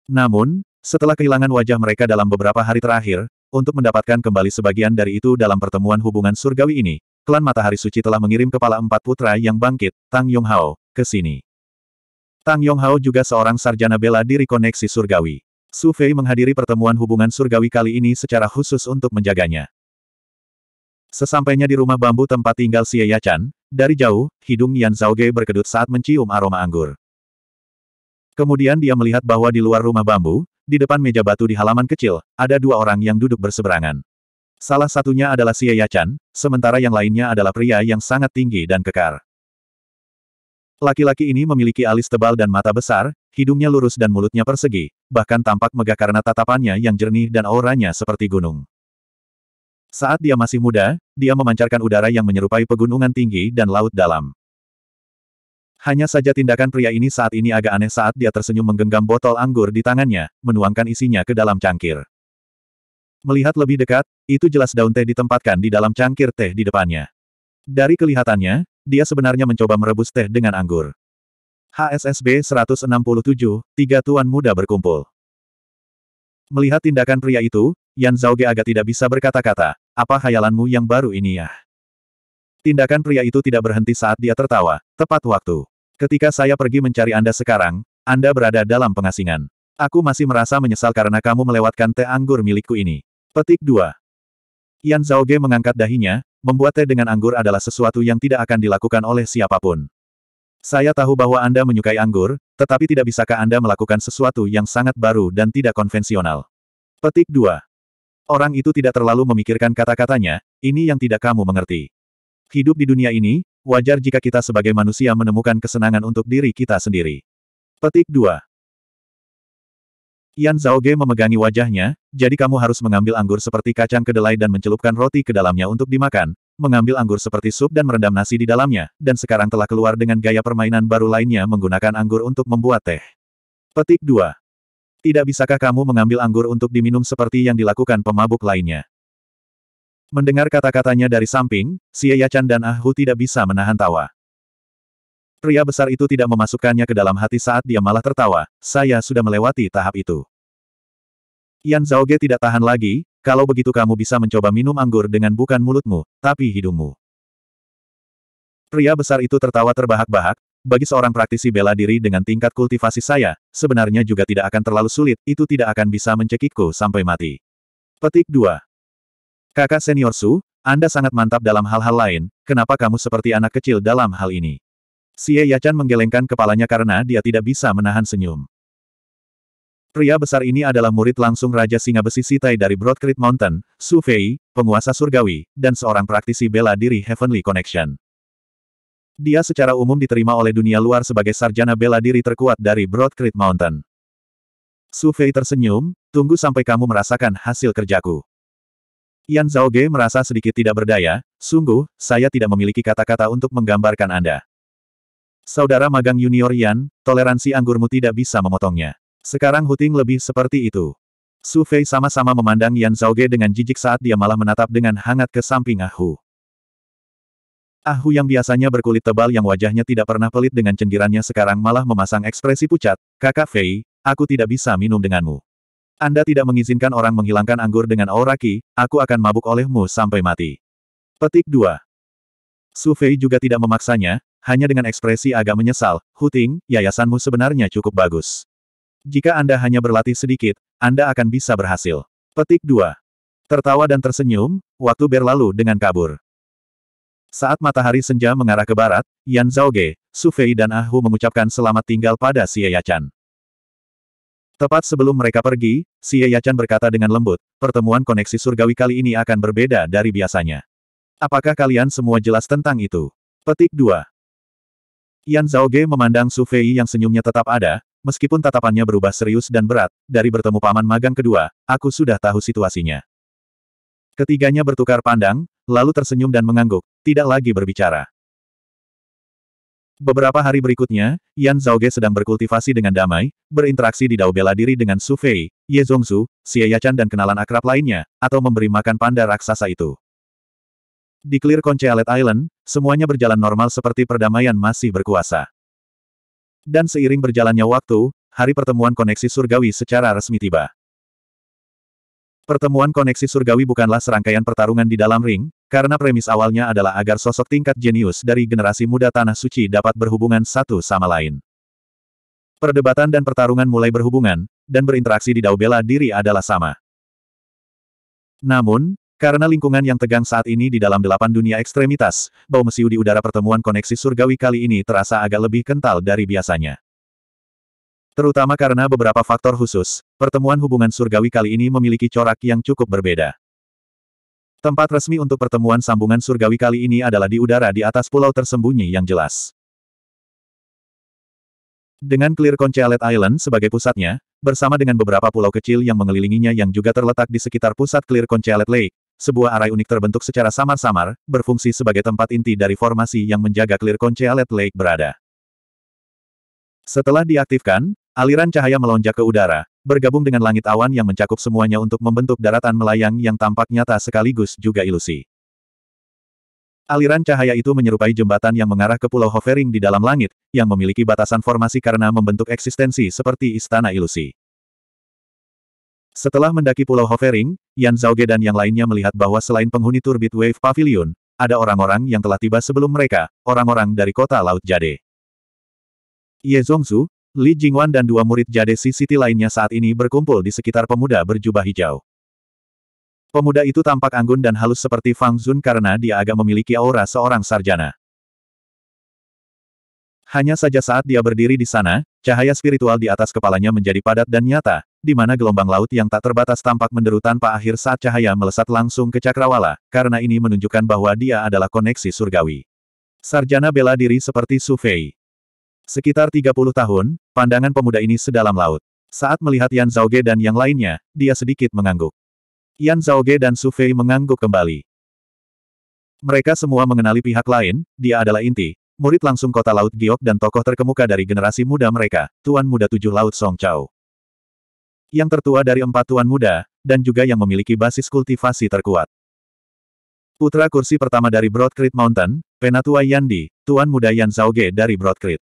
Namun, setelah kehilangan wajah mereka dalam beberapa hari terakhir, untuk mendapatkan kembali sebagian dari itu dalam pertemuan hubungan surgawi ini, klan Matahari Suci telah mengirim kepala empat putra yang bangkit, Tang Yong Hao, ke sini. Tang Yong Hao juga seorang sarjana bela diri koneksi surgawi. Su Fei menghadiri pertemuan hubungan surgawi kali ini secara khusus untuk menjaganya. Sesampainya di rumah bambu tempat tinggal Xie Yachan, dari jauh, hidung Yan Zhaoge berkedut saat mencium aroma anggur. Kemudian dia melihat bahwa di luar rumah bambu, di depan meja batu di halaman kecil, ada dua orang yang duduk berseberangan. Salah satunya adalah Xie Yachan, sementara yang lainnya adalah pria yang sangat tinggi dan kekar. Laki-laki ini memiliki alis tebal dan mata besar, hidungnya lurus dan mulutnya persegi, bahkan tampak megah karena tatapannya yang jernih dan auranya seperti gunung. Saat dia masih muda, dia memancarkan udara yang menyerupai pegunungan tinggi dan laut dalam. Hanya saja tindakan pria ini saat ini agak aneh saat dia tersenyum menggenggam botol anggur di tangannya, menuangkan isinya ke dalam cangkir. Melihat lebih dekat, itu jelas daun teh ditempatkan di dalam cangkir teh di depannya. Dari kelihatannya, dia sebenarnya mencoba merebus teh dengan anggur. HSSB 167, tiga tuan muda berkumpul. Melihat tindakan pria itu, Yan Zhaoge agak tidak bisa berkata-kata, apa khayalanmu yang baru ini ya? Tindakan pria itu tidak berhenti saat dia tertawa, tepat waktu. Ketika saya pergi mencari Anda sekarang, Anda berada dalam pengasingan. Aku masih merasa menyesal karena kamu melewatkan teh anggur milikku ini. Petik 2. Yan Zhaoge mengangkat dahinya, membuat teh dengan anggur adalah sesuatu yang tidak akan dilakukan oleh siapa pun. Saya tahu bahwa Anda menyukai anggur, tetapi tidak bisakah Anda melakukan sesuatu yang sangat baru dan tidak konvensional? Petik 2. Orang itu tidak terlalu memikirkan kata-katanya, ini yang tidak kamu mengerti. Hidup di dunia ini, wajar jika kita sebagai manusia menemukan kesenangan untuk diri kita sendiri. Petik 2. Yan Zhaoge memegangi wajahnya, jadi kamu harus mengambil anggur seperti kacang kedelai dan mencelupkan roti ke dalamnya untuk dimakan, mengambil anggur seperti sup dan merendam nasi di dalamnya, dan sekarang telah keluar dengan gaya permainan baru lainnya menggunakan anggur untuk membuat teh. Petik 2. Tidak bisakah kamu mengambil anggur untuk diminum seperti yang dilakukan pemabuk lainnya? Mendengar kata-katanya dari samping, Xie Yachan dan Ah Hu tidak bisa menahan tawa. Pria besar itu tidak memasukkannya ke dalam hati saat dia malah tertawa, saya sudah melewati tahap itu. Yan Zhaoge tidak tahan lagi, kalau begitu kamu bisa mencoba minum anggur dengan bukan mulutmu, tapi hidungmu. Pria besar itu tertawa terbahak-bahak, bagi seorang praktisi bela diri dengan tingkat kultivasi saya, sebenarnya juga tidak akan terlalu sulit, itu tidak akan bisa mencekikku sampai mati. Petik 2. Kakak senior Su, Anda sangat mantap dalam hal-hal lain, kenapa kamu seperti anak kecil dalam hal ini? Xie Yachan menggelengkan kepalanya karena dia tidak bisa menahan senyum. Pria besar ini adalah murid langsung Raja Singa Besi Sitai dari Broadcreek Mountain, Su Fei, penguasa surgawi, dan seorang praktisi bela diri Heavenly Connection. Dia secara umum diterima oleh dunia luar sebagai sarjana bela diri terkuat dari Broadcreek Mountain. Su Fei tersenyum, tunggu sampai kamu merasakan hasil kerjaku. Yan Zhaoge merasa sedikit tidak berdaya, sungguh, saya tidak memiliki kata-kata untuk menggambarkan Anda. Saudara magang junior Yan, toleransi anggurmu tidak bisa memotongnya. Sekarang Huting lebih seperti itu. Su Fei sama-sama memandang Yan Zhaoge dengan jijik saat dia malah menatap dengan hangat ke samping Ahu. Ahu yang biasanya berkulit tebal yang wajahnya tidak pernah pelit dengan cenggirannya sekarang malah memasang ekspresi pucat, Kakak Fei, aku tidak bisa minum denganmu. Anda tidak mengizinkan orang menghilangkan anggur dengan aura ki, aku akan mabuk olehmu sampai mati. Petik 2. Su Fei juga tidak memaksanya, hanya dengan ekspresi agak menyesal, Huting, yayasanmu sebenarnya cukup bagus. Jika Anda hanya berlatih sedikit, Anda akan bisa berhasil. Petik 2. Tertawa dan tersenyum, waktu berlalu dengan kabur. Saat matahari senja mengarah ke barat, Yan Zhaoge, Su Fei dan Ah Hu mengucapkan selamat tinggal pada Xie Yachan. Tepat sebelum mereka pergi, Xie Yachan berkata dengan lembut, pertemuan koneksi surgawi kali ini akan berbeda dari biasanya. Apakah kalian semua jelas tentang itu? Petik 2. Yan Zhaoge memandang Su Fei yang senyumnya tetap ada, Meskipun tatapannya berubah serius dan berat, dari bertemu paman magang kedua, aku sudah tahu situasinya. Ketiganya bertukar pandang, lalu tersenyum dan mengangguk, tidak lagi berbicara. Beberapa hari berikutnya, Yan Zhaoge sedang berkultivasi dengan damai, berinteraksi di dao bela diri dengan Su Fei, Ye Zhongzu, Xie Yachan dan kenalan akrab lainnya, atau memberi makan panda raksasa itu. Di Clear Conchealet Island, semuanya berjalan normal seperti perdamaian masih berkuasa. Dan seiring berjalannya waktu, hari pertemuan koneksi surgawi secara resmi tiba. Pertemuan koneksi surgawi bukanlah serangkaian pertarungan di dalam ring, karena premis awalnya adalah agar sosok tingkat jenius dari generasi muda Tanah Suci dapat berhubungan satu sama lain. Perdebatan dan pertarungan mulai berhubungan, dan berinteraksi di dao bela diri adalah sama. Namun, karena lingkungan yang tegang saat ini di dalam delapan dunia ekstremitas, bau mesiu di udara pertemuan koneksi surgawi kali ini terasa agak lebih kental dari biasanya. Terutama karena beberapa faktor khusus, pertemuan hubungan surgawi kali ini memiliki corak yang cukup berbeda. Tempat resmi untuk pertemuan sambungan surgawi kali ini adalah di udara di atas pulau tersembunyi yang jelas. Dengan Clear Conchealet Island sebagai pusatnya, bersama dengan beberapa pulau kecil yang mengelilinginya yang juga terletak di sekitar pusat Clear Conchealet Lake, sebuah arai unik terbentuk secara samar-samar, berfungsi sebagai tempat inti dari formasi yang menjaga Clear Conchealet Lake berada. Setelah diaktifkan, aliran cahaya melonjak ke udara, bergabung dengan langit awan yang mencakup semuanya untuk membentuk daratan melayang yang tampak nyata sekaligus juga ilusi. Aliran cahaya itu menyerupai jembatan yang mengarah ke Pulau Hovering di dalam langit, yang memiliki batasan formasi karena membentuk eksistensi seperti istana ilusi. Setelah mendaki Pulau Hovering, Yan Zhaoge dan yang lainnya melihat bahwa selain penghuni Turbid Wave Pavilion, ada orang-orang yang telah tiba sebelum mereka, orang-orang dari kota Laut Jade. Ye Zongzu, Li Jingwan dan dua murid Jade City lainnya saat ini berkumpul di sekitar pemuda berjubah hijau. Pemuda itu tampak anggun dan halus seperti Fang Zun karena dia agak memiliki aura seorang sarjana. Hanya saja saat dia berdiri di sana, cahaya spiritual di atas kepalanya menjadi padat dan nyata, di mana gelombang laut yang tak terbatas tampak menderu tanpa akhir saat cahaya melesat langsung ke cakrawala, karena ini menunjukkan bahwa dia adalah koneksi surgawi. Sarjana bela diri seperti Su Fei. Sekitar 30 tahun, pandangan pemuda ini sedalam laut. Saat melihat Yan Zhaoge dan yang lainnya, dia sedikit mengangguk. Yan Zhaoge dan Su Fei mengangguk kembali. Mereka semua mengenali pihak lain, dia adalah inti, murid langsung kota Laut Giok dan tokoh terkemuka dari generasi muda mereka, Tuan Muda Tujuh Laut Song Chao. Yang tertua dari empat Tuan Muda, dan juga yang memiliki basis kultivasi terkuat. Putra kursi pertama dari Broadcreek Mountain, Penatua Yandi, Tuan Muda Yan Zhaoge dari Broadcreek.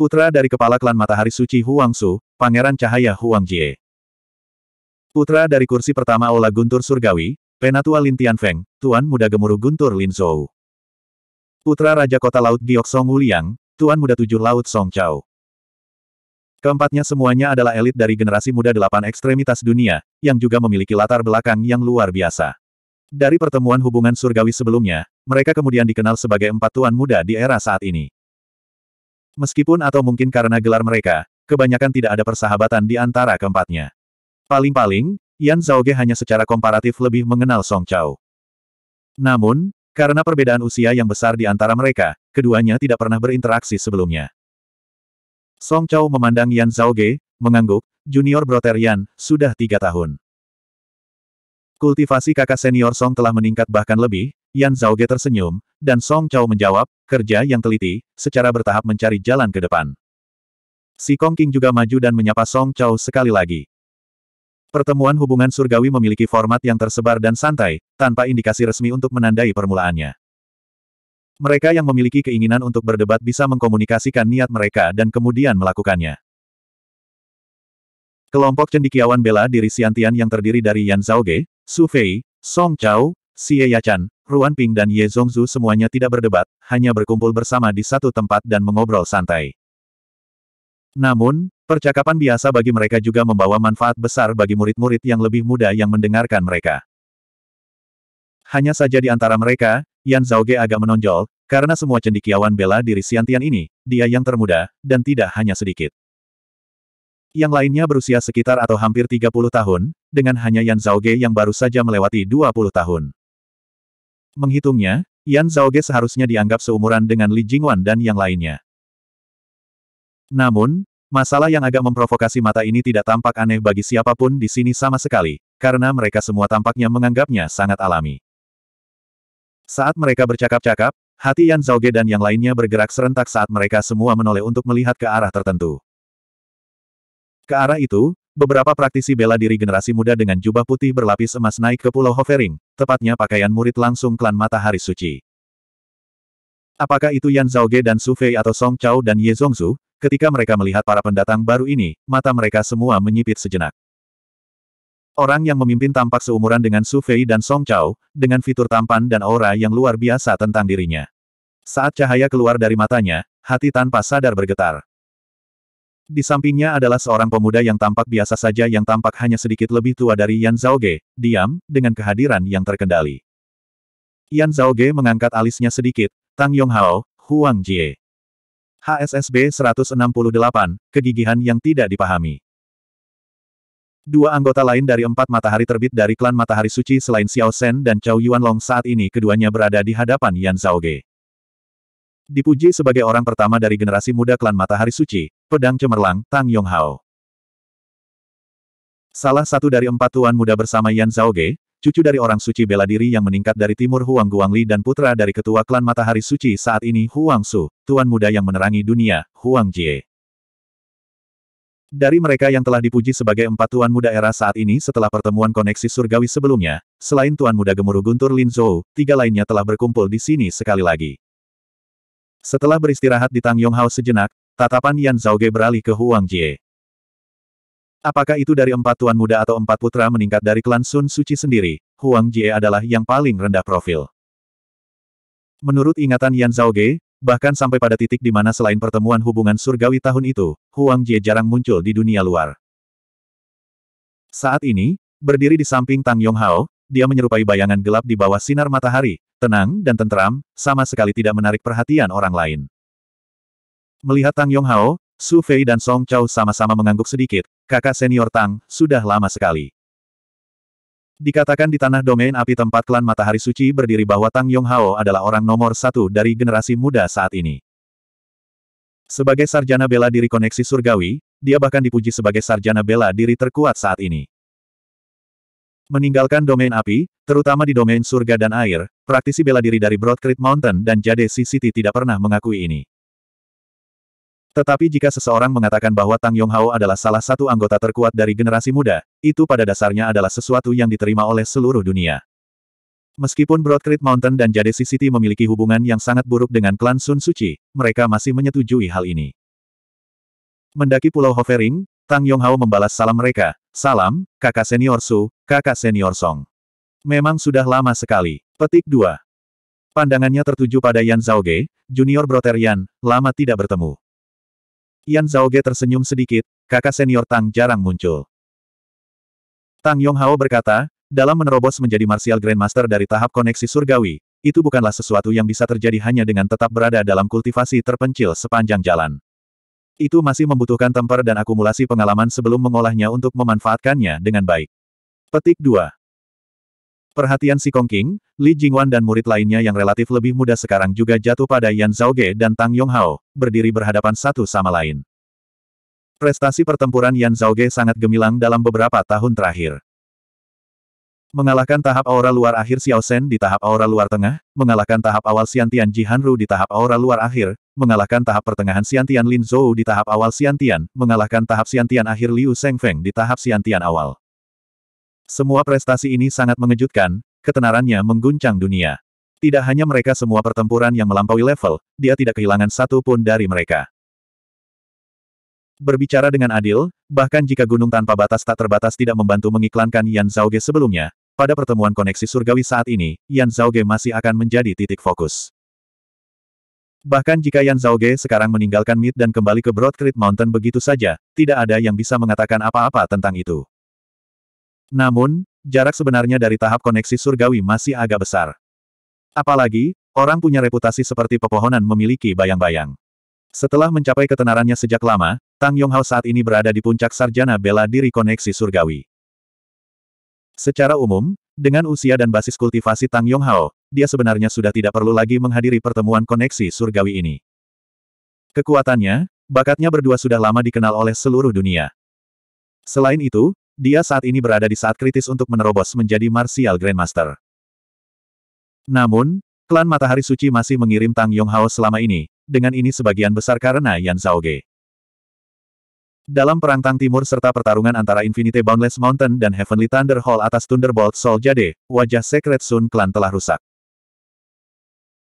Putra dari kepala klan Matahari Suci Huang Su, Pangeran Cahaya Huang Jie. Putra dari kursi pertama Ola Guntur Surgawi, Penatua Lin Tianfeng, Tuan Muda Gemuruh Guntur Lin Zhou. Putra Raja Kota Laut Giok Song Wuliang, Tuan Muda Tujuh Laut Song Chao. Keempatnya semuanya adalah elit dari generasi muda delapan ekstremitas dunia, yang juga memiliki latar belakang yang luar biasa. Dari pertemuan hubungan surgawi sebelumnya, mereka kemudian dikenal sebagai empat tuan muda di era saat ini. Meskipun atau mungkin karena gelar mereka, kebanyakan tidak ada persahabatan di antara keempatnya. Paling-paling, Yan Zhaoge hanya secara komparatif lebih mengenal Song Chao. Namun, karena perbedaan usia yang besar di antara mereka, keduanya tidak pernah berinteraksi sebelumnya. Song Chao memandang Yan Zhaoge, mengangguk, junior broter Yan, sudah tiga tahun. Kultivasi kakak senior Song telah meningkat bahkan lebih, Yan Zhaoge tersenyum, dan Song Chao menjawab, kerja yang teliti, secara bertahap mencari jalan ke depan. Si Kong King juga maju dan menyapa Song Chao sekali lagi. Pertemuan hubungan surgawi memiliki format yang tersebar dan santai, tanpa indikasi resmi untuk menandai permulaannya. Mereka yang memiliki keinginan untuk berdebat bisa mengkomunikasikan niat mereka dan kemudian melakukannya. Kelompok cendikiawan bela diri Siantian yang terdiri dari Yan Zhaoge, Su Fei, Song Chao, Xie Yachan, Ruan Ping dan Ye Zongzu semuanya tidak berdebat, hanya berkumpul bersama di satu tempat dan mengobrol santai. Namun, Percakapan biasa bagi mereka juga membawa manfaat besar bagi murid-murid yang lebih muda yang mendengarkan mereka. Hanya saja di antara mereka, Yan Zhaoge agak menonjol, karena semua cendikiawan bela diri Siantian ini, dia yang termuda, dan tidak hanya sedikit. Yang lainnya berusia sekitar atau hampir 30 tahun, dengan hanya Yan Zhaoge yang baru saja melewati 20 tahun. Menghitungnya, Yan Zhaoge seharusnya dianggap seumuran dengan Li Jingwan dan yang lainnya. Namun, Masalah yang agak memprovokasi mata ini tidak tampak aneh bagi siapa pun di sini sama sekali, karena mereka semua tampaknya menganggapnya sangat alami. Saat mereka bercakap-cakap, hati Yan Zhaoge dan yang lainnya bergerak serentak saat mereka semua menoleh untuk melihat ke arah tertentu. Ke arah itu, beberapa praktisi bela diri generasi muda dengan jubah putih berlapis emas naik ke Pulau Hovering, tepatnya pakaian murid langsung klan Matahari Suci. Apakah itu Yan Zhaoge dan Su Fei atau Song Chao dan Ye Zongzu, Ketika mereka melihat para pendatang baru ini, mata mereka semua menyipit sejenak. Orang yang memimpin tampak seumuran dengan Su Fei dan Song Chao, dengan fitur tampan dan aura yang luar biasa tentang dirinya. Saat cahaya keluar dari matanya, hati tanpa sadar bergetar. Di sampingnya adalah seorang pemuda yang tampak biasa saja yang tampak hanya sedikit lebih tua dari Yan Zhaoge, diam, dengan kehadiran yang terkendali. Yan Zhaoge mengangkat alisnya sedikit, Tang Yonghao, Huang Jie. HSSB 168, kegigihan yang tidak dipahami. Dua anggota lain dari empat matahari terbit dari klan matahari suci selain Xiao Shen dan Chao Yuanlong saat ini keduanya berada di hadapan Yan Zhaoge. Dipuji sebagai orang pertama dari generasi muda klan matahari suci, pedang cemerlang, Tang Yonghao. Salah satu dari empat tuan muda bersama Yan Zhaoge, cucu dari orang suci bela diri yang meningkat dari timur Huang Guangli dan putra dari ketua klan Matahari Suci saat ini Huang Su, tuan muda yang menerangi dunia, Huang Jie. Dari mereka yang telah dipuji sebagai empat tuan muda era saat ini setelah pertemuan koneksi surgawi sebelumnya, selain tuan muda gemuruh Guntur Lin Zhou, tiga lainnya telah berkumpul di sini sekali lagi. Setelah beristirahat di Tang Yonghao sejenak, tatapan Yan Zhaoge beralih ke Huang Jie. Apakah itu dari empat tuan muda atau empat putra meningkat dari klan Sun Suci sendiri, Huang Jie adalah yang paling rendah profil. Menurut ingatan Yan Zhaoge, Bahkan sampai pada titik di mana selain pertemuan hubungan surgawi tahun itu, Huang Jie jarang muncul di dunia luar. Saat ini, berdiri di samping Tang Yong Hao, dia menyerupai bayangan gelap di bawah sinar matahari, tenang dan tenteram, sama sekali tidak menarik perhatian orang lain. Melihat Tang Yong Hao, Su Fei dan Song Chao sama-sama mengangguk sedikit, kakak senior Tang, sudah lama sekali. Dikatakan di tanah domain api tempat klan Matahari Suci berdiri bahwa Tang Yong Hao adalah orang nomor satu dari generasi muda saat ini. Sebagai sarjana bela diri koneksi surgawi, dia bahkan dipuji sebagai sarjana bela diri terkuat saat ini. Meninggalkan domain api, terutama di domain surga dan air, praktisi bela diri dari Broadcreek Mountain dan Jade City tidak pernah mengakui ini. Tetapi jika seseorang mengatakan bahwa Tang Yonghao adalah salah satu anggota terkuat dari generasi muda, itu pada dasarnya adalah sesuatu yang diterima oleh seluruh dunia. Meskipun Broadcreek Mountain dan Jadesi City memiliki hubungan yang sangat buruk dengan klan Sun Suci, mereka masih menyetujui hal ini. Mendaki Pulau Hovering, Tang Yonghao membalas salam mereka, Salam, kakak senior Su, kakak senior Song. Memang sudah lama sekali. Petik 2. Pandangannya tertuju pada Yan Zhaoge, junior Broter Yan, lama tidak bertemu. Yan Zhaoge tersenyum sedikit, kakak senior Tang jarang muncul. Tang Yonghao berkata, dalam menerobos menjadi Martial Grandmaster dari tahap koneksi surgawi, itu bukanlah sesuatu yang bisa terjadi hanya dengan tetap berada dalam kultivasi terpencil sepanjang jalan. Itu masih membutuhkan temper dan akumulasi pengalaman sebelum mengolahnya untuk memanfaatkannya dengan baik. Petik 2. Perhatian si Kong King, Li Jingwan dan murid lainnya yang relatif lebih muda sekarang juga jatuh pada Yan Zhaoge dan Tang Yonghao, berdiri berhadapan satu sama lain. Prestasi pertempuran Yan Zhaoge sangat gemilang dalam beberapa tahun terakhir. Mengalahkan tahap aura luar akhir Xiao Shen di tahap aura luar tengah, mengalahkan tahap awal Xiantian Ji Hanru di tahap aura luar akhir, mengalahkan tahap pertengahan Xiantian Lin Zhou di tahap awal Xiantian, mengalahkan tahap Xiantian akhir Liu Feng di tahap Xiantian awal. Semua prestasi ini sangat mengejutkan, ketenarannya mengguncang dunia. Tidak hanya mereka semua pertempuran yang melampaui level, dia tidak kehilangan satu pun dari mereka. Berbicara dengan adil, bahkan jika gunung tanpa batas tak terbatas tidak membantu mengiklankan Yan Zhaoge sebelumnya, pada pertemuan koneksi surgawi saat ini, Yan Zhaoge masih akan menjadi titik fokus. Bahkan jika Yan Zhaoge sekarang meninggalkan Mid dan kembali ke Broadcreek Mountain begitu saja, tidak ada yang bisa mengatakan apa-apa tentang itu. Namun, jarak sebenarnya dari tahap koneksi surgawi masih agak besar. Apalagi, orang punya reputasi seperti pepohonan memiliki bayang-bayang. Setelah mencapai ketenarannya sejak lama, Tang Yonghao saat ini berada di puncak sarjana bela diri koneksi surgawi. Secara umum, dengan usia dan basis kultivasi Tang Yonghao, dia sebenarnya sudah tidak perlu lagi menghadiri pertemuan koneksi surgawi ini. Kekuatannya, bakatnya berdua sudah lama dikenal oleh seluruh dunia. Selain itu, dia saat ini berada di saat kritis untuk menerobos menjadi Martial Grandmaster. Namun, klan Matahari Suci masih mengirim Tang Yonghao selama ini, dengan ini sebagian besar karena Yan Zhaoge. Dalam perang Tang Timur serta pertarungan antara Infinite Boundless Mountain dan Heavenly Thunder Hall atas Thunderbolt Soul Jade, wajah Secret Sun klan telah rusak.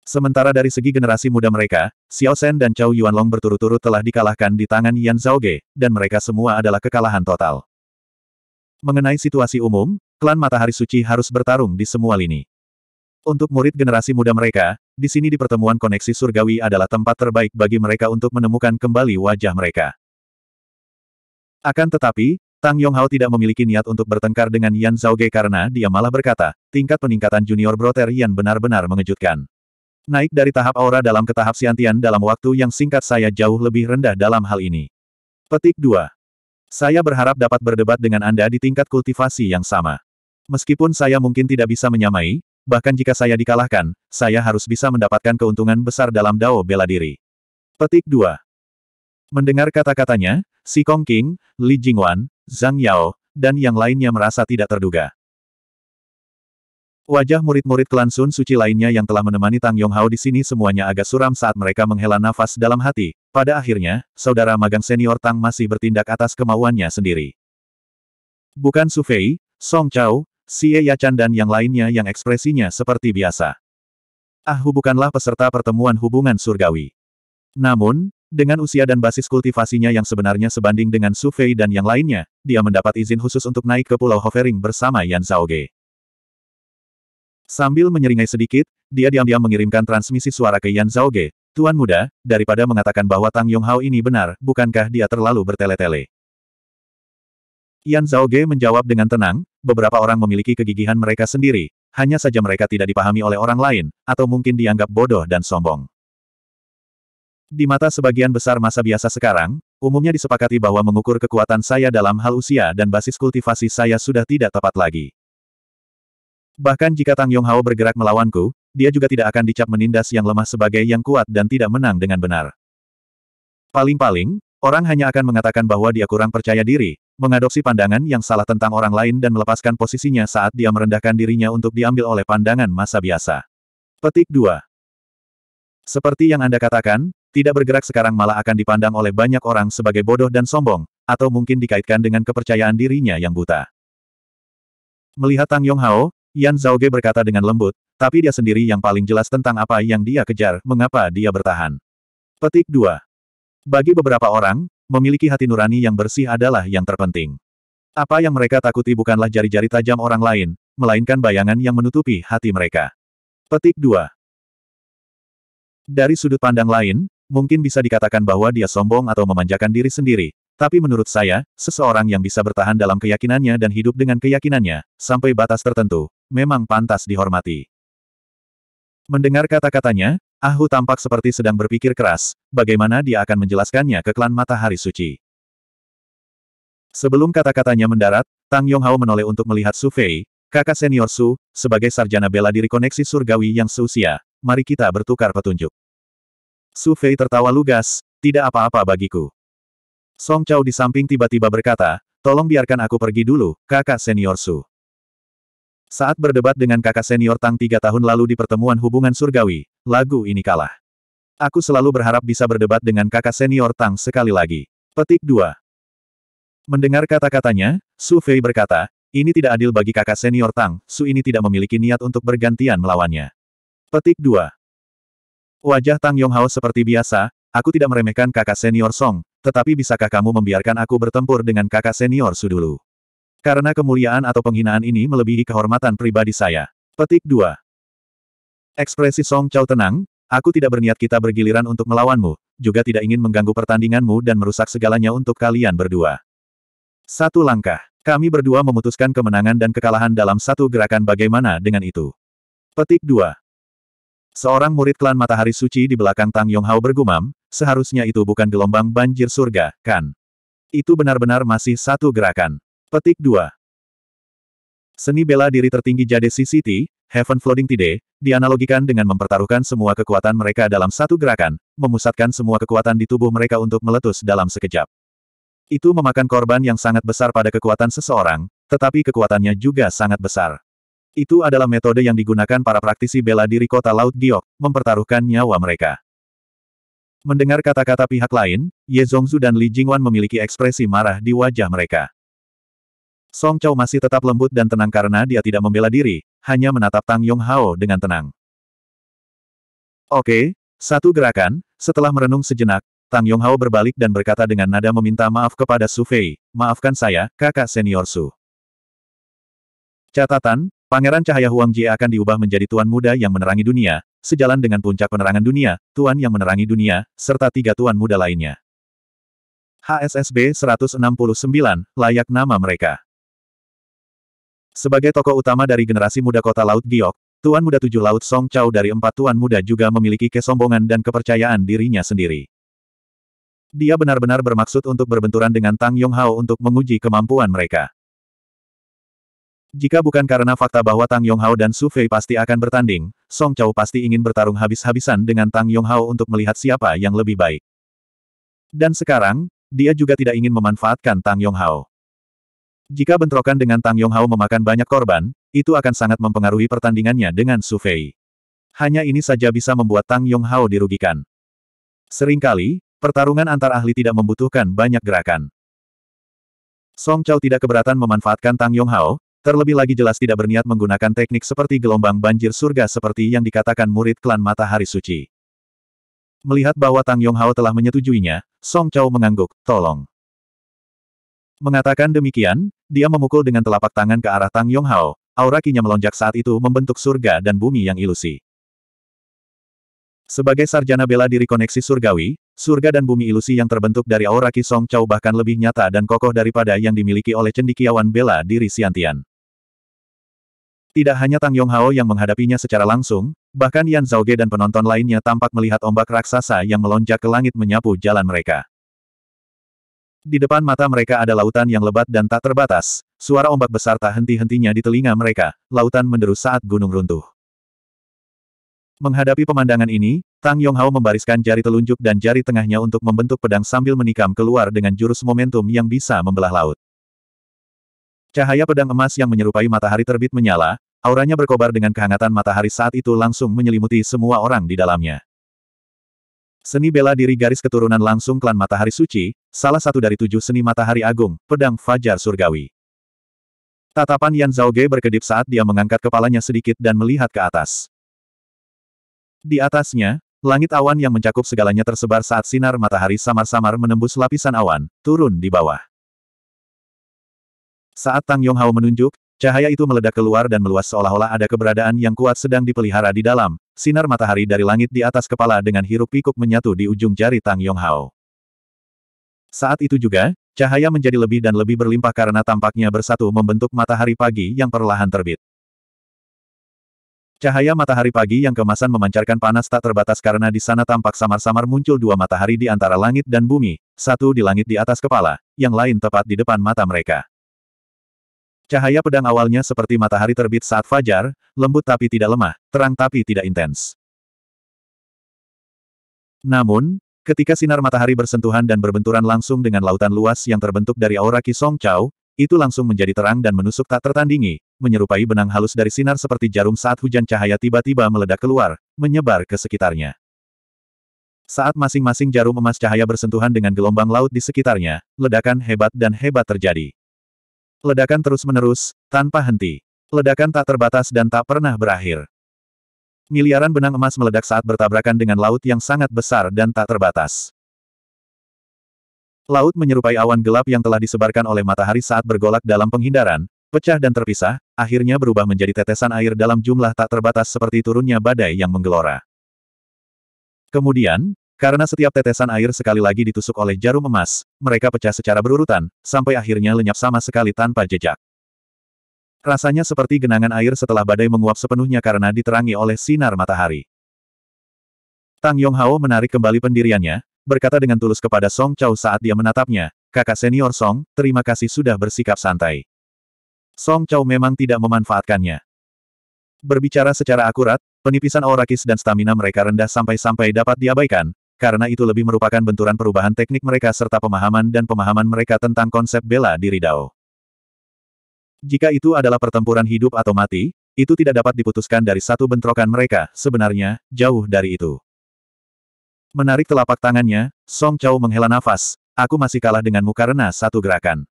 Sementara dari segi generasi muda mereka, Xiao Shen dan Chao Yuanlong berturut-turut telah dikalahkan di tangan Yan Zhaoge, dan mereka semua adalah kekalahan total. Mengenai situasi umum, klan Matahari Suci harus bertarung di semua lini. Untuk murid generasi muda mereka, di sini di pertemuan koneksi surgawi adalah tempat terbaik bagi mereka untuk menemukan kembali wajah mereka. Akan tetapi, Tang Yonghao tidak memiliki niat untuk bertengkar dengan Yan Zhaoge karena dia malah berkata, tingkat peningkatan junior broter Yan benar-benar mengejutkan. Naik dari tahap aura dalam ke tahap siantian dalam waktu yang singkat saya jauh lebih rendah dalam hal ini. Petik 2. Saya berharap dapat berdebat dengan Anda di tingkat kultivasi yang sama. Meskipun saya mungkin tidak bisa menyamai, bahkan jika saya dikalahkan, saya harus bisa mendapatkan keuntungan besar dalam dao bela diri. Petik 2. Mendengar kata-katanya, Si Kong King, Li Jingwan, Zhang Yao, dan yang lainnya merasa tidak terduga. Wajah murid-murid klan Sun Suci lainnya yang telah menemani Tang Yonghao di sini semuanya agak suram saat mereka menghela nafas dalam hati. Pada akhirnya, saudara magang senior Tang masih bertindak atas kemauannya sendiri. Bukan Su Fei, Song Chao, Xie Yachan dan yang lainnya yang ekspresinya seperti biasa. Ah bukanlah peserta pertemuan hubungan surgawi. Namun, dengan usia dan basis kultivasinya yang sebenarnya sebanding dengan Su Fei dan yang lainnya, dia mendapat izin khusus untuk naik ke Pulau Hovering bersama Yan Zhaoge. Sambil menyeringai sedikit, dia diam-diam mengirimkan transmisi suara ke Yan Zhaoge. Tuan muda, daripada mengatakan bahwa Tang Yonghao ini benar, bukankah dia terlalu bertele-tele? Yan Zhaoge menjawab dengan tenang, beberapa orang memiliki kegigihan mereka sendiri, hanya saja mereka tidak dipahami oleh orang lain, atau mungkin dianggap bodoh dan sombong. Di mata sebagian besar masa biasa sekarang, umumnya disepakati bahwa mengukur kekuatan saya dalam hal usia dan basis kultivasi saya sudah tidak tepat lagi. Bahkan jika Tang Yonghao bergerak melawanku, dia juga tidak akan dicap menindas yang lemah sebagai yang kuat dan tidak menang dengan benar. Paling-paling, orang hanya akan mengatakan bahwa dia kurang percaya diri, mengadopsi pandangan yang salah tentang orang lain dan melepaskan posisinya saat dia merendahkan dirinya untuk diambil oleh pandangan masa biasa. Petik 2. Seperti yang Anda katakan, tidak bergerak sekarang malah akan dipandang oleh banyak orang sebagai bodoh dan sombong, atau mungkin dikaitkan dengan kepercayaan dirinya yang buta. Melihat Tang Yong Hao, Yan Zhaoge berkata dengan lembut, tapi dia sendiri yang paling jelas tentang apa yang dia kejar, mengapa dia bertahan. Petik 2. Bagi beberapa orang, memiliki hati nurani yang bersih adalah yang terpenting. Apa yang mereka takuti bukanlah jari-jari tajam orang lain, melainkan bayangan yang menutupi hati mereka. Petik 2. Dari sudut pandang lain, mungkin bisa dikatakan bahwa dia sombong atau memanjakan diri sendiri, tapi menurut saya, seseorang yang bisa bertahan dalam keyakinannya dan hidup dengan keyakinannya, sampai batas tertentu, memang pantas dihormati. Mendengar kata-katanya, Ahu tampak seperti sedang berpikir keras, bagaimana dia akan menjelaskannya ke klan Matahari Suci. Sebelum kata-katanya mendarat, Tang Yonghao menoleh untuk melihat Su Fei, kakak senior Su, sebagai sarjana bela diri koneksi surgawi yang seusia, mari kita bertukar petunjuk. Su Fei tertawa lugas, tidak apa-apa bagiku. Song Chao di samping tiba-tiba berkata, tolong biarkan aku pergi dulu, kakak senior Su. Saat berdebat dengan kakak senior Tang tiga tahun lalu di pertemuan hubungan surgawi, lagu ini kalah. Aku selalu berharap bisa berdebat dengan kakak senior Tang sekali lagi. Petik 2. Mendengar kata-katanya, Su Fei berkata, ini tidak adil bagi kakak senior Tang, Su ini tidak memiliki niat untuk bergantian melawannya. Petik 2. Wajah Tang Yonghao seperti biasa, aku tidak meremehkan kakak senior Song, tetapi bisakah kamu membiarkan aku bertempur dengan kakak senior Su dulu? Karena kemuliaan atau penghinaan ini melebihi kehormatan pribadi saya. Petik 2. Ekspresi Song Chao tenang, aku tidak berniat kita bergiliran untuk melawanmu, juga tidak ingin mengganggu pertandinganmu dan merusak segalanya untuk kalian berdua. Satu langkah. Kami berdua memutuskan kemenangan dan kekalahan dalam satu gerakan bagaimana dengan itu. Petik 2. Seorang murid klan Matahari Suci di belakang Tang Yonghao bergumam, seharusnya itu bukan gelombang banjir surga, kan? Itu benar-benar masih satu gerakan. Petik 2. Seni bela diri tertinggi Jade CCT, Heaven Flooding Tide, dianalogikan dengan mempertaruhkan semua kekuatan mereka dalam satu gerakan, memusatkan semua kekuatan di tubuh mereka untuk meletus dalam sekejap. Itu memakan korban yang sangat besar pada kekuatan seseorang, tetapi kekuatannya juga sangat besar. Itu adalah metode yang digunakan para praktisi bela diri kota Laut Giok, mempertaruhkan nyawa mereka. Mendengar kata-kata pihak lain, Ye Zongzu dan Li Jingwan memiliki ekspresi marah di wajah mereka. Song Chao masih tetap lembut dan tenang karena dia tidak membela diri, hanya menatap Tang Yong Hao dengan tenang. Oke, satu gerakan, setelah merenung sejenak, Tang Yong Hao berbalik dan berkata dengan nada meminta maaf kepada Su Fei, maafkan saya, kakak senior Su. Catatan, Pangeran Cahaya Huang Jie akan diubah menjadi Tuan Muda yang menerangi dunia, sejalan dengan puncak penerangan dunia, Tuan yang menerangi dunia, serta tiga Tuan Muda lainnya. HSSB 169, layak nama mereka. Sebagai tokoh utama dari generasi muda kota Laut Giok, Tuan Muda Tujuh Laut Song Chao dari empat Tuan Muda juga memiliki kesombongan dan kepercayaan dirinya sendiri. Dia benar-benar bermaksud untuk berbenturan dengan Tang Yong Hao untuk menguji kemampuan mereka. Jika bukan karena fakta bahwa Tang Yonghao dan Su Fei pasti akan bertanding, Song Chao pasti ingin bertarung habis-habisan dengan Tang Yonghao untuk melihat siapa yang lebih baik. Dan sekarang, dia juga tidak ingin memanfaatkan Tang Yonghao. Jika bentrokan dengan Tang Yonghao memakan banyak korban, itu akan sangat mempengaruhi pertandingannya dengan Su Fei. Hanya ini saja bisa membuat Tang Yong Hao dirugikan. Seringkali, pertarungan antar ahli tidak membutuhkan banyak gerakan. Song Chao tidak keberatan memanfaatkan Tang Yong Hao, terlebih lagi jelas tidak berniat menggunakan teknik seperti gelombang banjir surga seperti yang dikatakan murid klan Matahari Suci. Melihat bahwa Tang Yong Hao telah menyetujuinya, Song Chao mengangguk, tolong. Mengatakan demikian, dia memukul dengan telapak tangan ke arah Tang Yong Hao, aura kinya melonjak saat itu membentuk surga dan bumi yang ilusi. Sebagai sarjana bela diri koneksi surgawi, surga dan bumi ilusi yang terbentuk dari aura Ki Song Chao bahkan lebih nyata dan kokoh daripada yang dimiliki oleh cendikiawan bela diri Siantian. Tidak hanya Tang Yong Hao yang menghadapinya secara langsung, bahkan Yan Zhaoge dan penonton lainnya tampak melihat ombak raksasa yang melonjak ke langit menyapu jalan mereka. Di depan mata mereka ada lautan yang lebat dan tak terbatas, suara ombak besar tak henti-hentinya di telinga mereka, lautan menderu saat gunung runtuh. Menghadapi pemandangan ini, Tang Yong Hao membariskan jari telunjuk dan jari tengahnya untuk membentuk pedang sambil menikam keluar dengan jurus momentum yang bisa membelah laut. Cahaya pedang emas yang menyerupai matahari terbit menyala, auranya berkobar dengan kehangatan matahari saat itu langsung menyelimuti semua orang di dalamnya. Seni bela diri garis keturunan langsung klan Matahari Suci, salah satu dari tujuh seni Matahari Agung, pedang Fajar Surgawi. Tatapan Yan Zhaoge berkedip saat dia mengangkat kepalanya sedikit dan melihat ke atas. Di atasnya, langit awan yang mencakup segalanya tersebar saat sinar matahari samar-samar menembus lapisan awan, turun di bawah. Saat Tang Yong Hao menunjuk, Cahaya itu meledak keluar dan meluas seolah-olah ada keberadaan yang kuat sedang dipelihara di dalam. Sinar matahari dari langit di atas kepala dengan hiruk pikuk menyatu di ujung jari Tang Yong Hao. Saat itu juga, cahaya menjadi lebih dan lebih berlimpah karena tampaknya bersatu membentuk matahari pagi yang perlahan terbit. Cahaya matahari pagi yang kemasan memancarkan panas tak terbatas karena di sana tampak samar-samar muncul dua matahari di antara langit dan bumi, satu di langit di atas kepala, yang lain tepat di depan mata mereka. Cahaya pedang awalnya seperti matahari terbit saat fajar, lembut tapi tidak lemah, terang tapi tidak intens. Namun, ketika sinar matahari bersentuhan dan berbenturan langsung dengan lautan luas yang terbentuk dari aura Ki Song Chao, itu langsung menjadi terang dan menusuk tak tertandingi, menyerupai benang halus dari sinar seperti jarum saat hujan cahaya tiba-tiba meledak keluar, menyebar ke sekitarnya. Saat masing-masing jarum emas cahaya bersentuhan dengan gelombang laut di sekitarnya, ledakan hebat dan hebat terjadi. Ledakan terus-menerus, tanpa henti. Ledakan tak terbatas dan tak pernah berakhir. Miliaran benang emas meledak saat bertabrakan dengan laut yang sangat besar dan tak terbatas. Laut menyerupai awan gelap yang telah disebarkan oleh matahari saat bergolak dalam penghindaran, pecah dan terpisah, akhirnya berubah menjadi tetesan air dalam jumlah tak terbatas seperti turunnya badai yang menggelora. Kemudian, karena setiap tetesan air sekali lagi ditusuk oleh jarum emas, mereka pecah secara berurutan, sampai akhirnya lenyap sama sekali tanpa jejak. Rasanya seperti genangan air setelah badai menguap sepenuhnya karena diterangi oleh sinar matahari. Tang Yong Hao menarik kembali pendiriannya, berkata dengan tulus kepada Song Chao saat dia menatapnya, kakak senior Song, terima kasih sudah bersikap santai. Song Chao memang tidak memanfaatkannya. Berbicara secara akurat, penipisan aura kis dan stamina mereka rendah sampai-sampai dapat diabaikan, karena itu lebih merupakan benturan perubahan teknik mereka serta pemahaman dan pemahaman mereka tentang konsep bela diri Dao. Jika itu adalah pertempuran hidup atau mati, itu tidak dapat diputuskan dari satu bentrokan mereka, sebenarnya, jauh dari itu. Menarik telapak tangannya, Song Chao menghela nafas, aku masih kalah denganmu karena satu gerakan.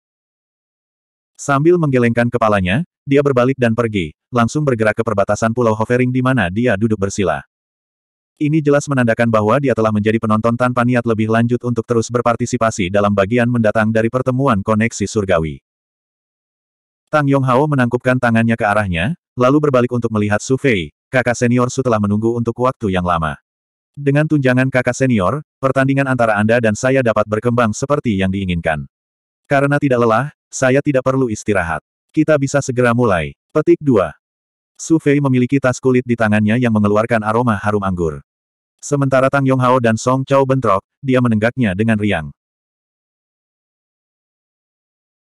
Sambil menggelengkan kepalanya, dia berbalik dan pergi, langsung bergerak ke perbatasan Pulau Hovering di mana dia duduk bersila. Ini jelas menandakan bahwa dia telah menjadi penonton tanpa niat lebih lanjut untuk terus berpartisipasi dalam bagian mendatang dari pertemuan koneksi surgawi. Tang Yong Hao menangkupkan tangannya ke arahnya, lalu berbalik untuk melihat Su Fei, kakak senior Su telah menunggu untuk waktu yang lama. Dengan tunjangan kakak senior, pertandingan antara Anda dan saya dapat berkembang seperti yang diinginkan. Karena tidak lelah, saya tidak perlu istirahat. Kita bisa segera mulai. Petik 2. Su Fei memiliki tas kulit di tangannya yang mengeluarkan aroma harum anggur. Sementara Tang Yong Hao dan Song Chao bentrok, dia menenggaknya dengan riang.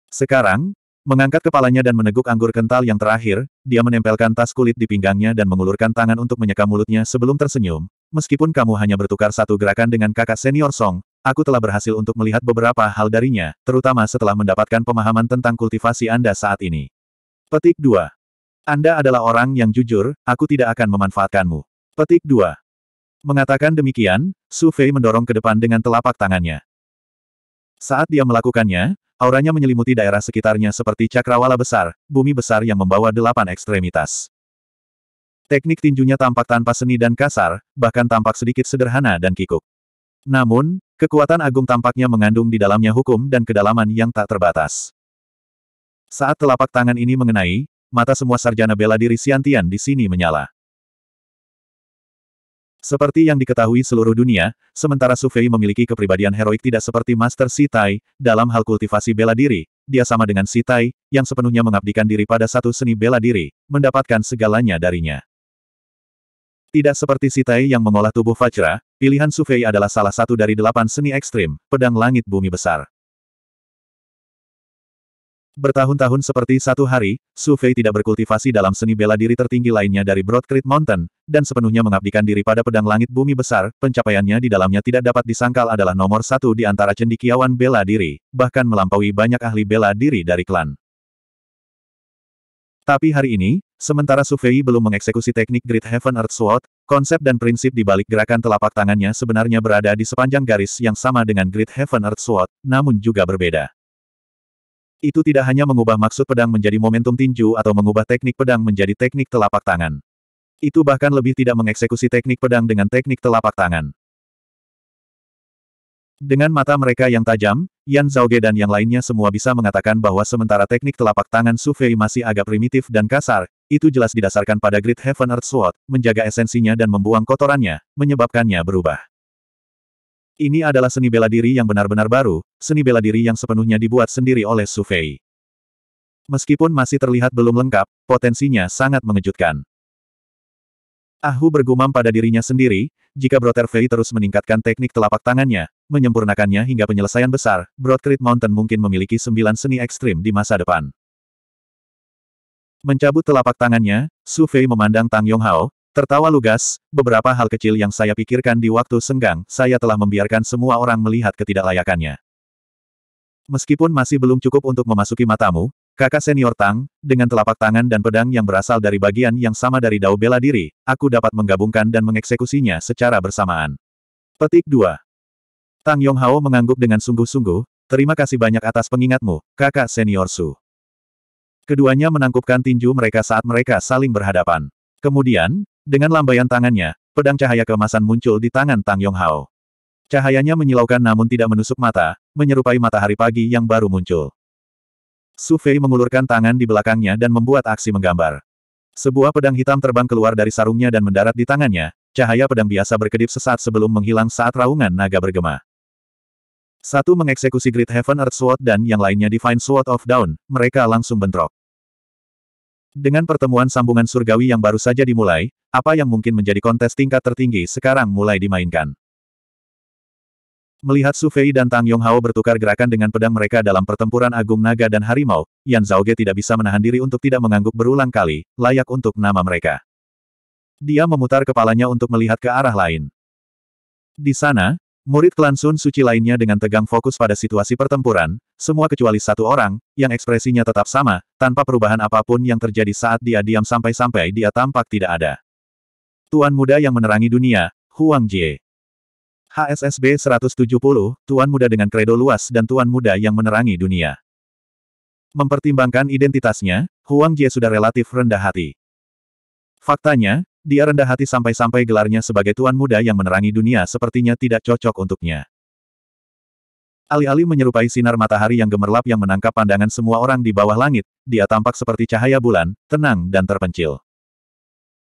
Sekarang, mengangkat kepalanya dan meneguk anggur kental yang terakhir, dia menempelkan tas kulit di pinggangnya dan mengulurkan tangan untuk menyeka mulutnya sebelum tersenyum. Meskipun kamu hanya bertukar satu gerakan dengan kakak senior Song, aku telah berhasil untuk melihat beberapa hal darinya, terutama setelah mendapatkan pemahaman tentang kultivasi Anda saat ini. Petik 2. Anda adalah orang yang jujur, aku tidak akan memanfaatkanmu. Petik 2. Mengatakan demikian, Su Fei mendorong ke depan dengan telapak tangannya. Saat dia melakukannya, auranya menyelimuti daerah sekitarnya seperti cakrawala besar, bumi besar yang membawa delapan ekstremitas. Teknik tinjunya tampak tanpa seni dan kasar, bahkan tampak sedikit sederhana dan kikuk. Namun, kekuatan agung tampaknya mengandung di dalamnya hukum dan kedalaman yang tak terbatas. Saat telapak tangan ini mengenai, mata semua sarjana bela diri Siantian di sini menyala. Seperti yang diketahui seluruh dunia, sementara Su Fei memiliki kepribadian heroik tidak seperti Master Si Tai, dalam hal kultivasi bela diri, dia sama dengan Si Tai, yang sepenuhnya mengabdikan diri pada satu seni bela diri, mendapatkan segalanya darinya. Tidak seperti Si Tai yang mengolah tubuh Fajra, pilihan Su Fei adalah salah satu dari delapan seni ekstrim, pedang langit bumi besar. Bertahun-tahun seperti satu hari, Su Fei tidak berkultivasi dalam seni bela diri tertinggi lainnya dari Broad Creek Mountain, dan sepenuhnya mengabdikan diri pada pedang langit bumi besar, pencapaiannya di dalamnya tidak dapat disangkal adalah nomor satu di antara cendikiawan bela diri, bahkan melampaui banyak ahli bela diri dari klan. Tapi hari ini, sementara Su Fei belum mengeksekusi teknik Great Heaven Earth Sword, konsep dan prinsip di balik gerakan telapak tangannya sebenarnya berada di sepanjang garis yang sama dengan Great Heaven Earth Sword, namun juga berbeda. Itu tidak hanya mengubah maksud pedang menjadi momentum tinju atau mengubah teknik pedang menjadi teknik telapak tangan. Itu bahkan lebih tidak mengeksekusi teknik pedang dengan teknik telapak tangan. Dengan mata mereka yang tajam, Yan Zhaoge dan yang lainnya semua bisa mengatakan bahwa sementara teknik telapak tangan Su Fei masih agak primitif dan kasar, itu jelas didasarkan pada Great Heaven Earth Sword, menjaga esensinya dan membuang kotorannya, menyebabkannya berubah. Ini adalah seni bela diri yang benar-benar baru, seni bela diri yang sepenuhnya dibuat sendiri oleh Su Fei. Meskipun masih terlihat belum lengkap, potensinya sangat mengejutkan. Ahu bergumam pada dirinya sendiri, jika Brother Fei terus meningkatkan teknik telapak tangannya, menyempurnakannya hingga penyelesaian besar, Broadcreek Mountain mungkin memiliki sembilan seni ekstrim di masa depan. Mencabut telapak tangannya, Su Fei memandang Tang Yonghao, Tertawa lugas, beberapa hal kecil yang saya pikirkan di waktu senggang, saya telah membiarkan semua orang melihat ketidaklayakannya. Meskipun masih belum cukup untuk memasuki matamu, kakak senior Tang, dengan telapak tangan dan pedang yang berasal dari bagian yang sama dari dao bela diri, aku dapat menggabungkan dan mengeksekusinya secara bersamaan. Petik 2. Tang Yonghao mengangguk dengan sungguh-sungguh, terima kasih banyak atas pengingatmu, kakak senior Su. Keduanya menangkupkan tinju mereka saat mereka saling berhadapan. Kemudian, dengan lambaian tangannya, pedang cahaya keemasan muncul di tangan Tang Yonghao. Cahayanya menyilaukan namun tidak menusuk mata, menyerupai matahari pagi yang baru muncul. Su Fei mengulurkan tangan di belakangnya dan membuat aksi menggambar. Sebuah pedang hitam terbang keluar dari sarungnya dan mendarat di tangannya, cahaya pedang biasa berkedip sesaat sebelum menghilang saat raungan naga bergema. Satu mengeksekusi Great Heaven Earth Sword dan yang lainnya Divine Sword of Dawn, mereka langsung bentrok. Dengan pertemuan sambungan surgawi yang baru saja dimulai, apa yang mungkin menjadi kontes tingkat tertinggi sekarang mulai dimainkan. Melihat Su Fei dan Tang Yonghao bertukar gerakan dengan pedang mereka dalam pertempuran Agung Naga dan Harimau, Yan Zhaoge tidak bisa menahan diri untuk tidak mengangguk berulang kali, layak untuk nama mereka. Dia memutar kepalanya untuk melihat ke arah lain. Di sana, Murid klan Sun Suci lainnya dengan tegang fokus pada situasi pertempuran, semua kecuali satu orang, yang ekspresinya tetap sama, tanpa perubahan apa pun yang terjadi saat dia diam sampai-sampai dia tampak tidak ada. Tuan muda yang menerangi dunia, Huang Jie. HSSB 170, Tuan muda dengan kredo luas dan Tuan muda yang menerangi dunia. Mempertimbangkan identitasnya, Huang Jie sudah relatif rendah hati. Faktanya, dia rendah hati sampai-sampai gelarnya sebagai tuan muda yang menerangi dunia sepertinya tidak cocok untuknya. Alih-alih menyerupai sinar matahari yang gemerlap yang menangkap pandangan semua orang di bawah langit, dia tampak seperti cahaya bulan, tenang dan terpencil.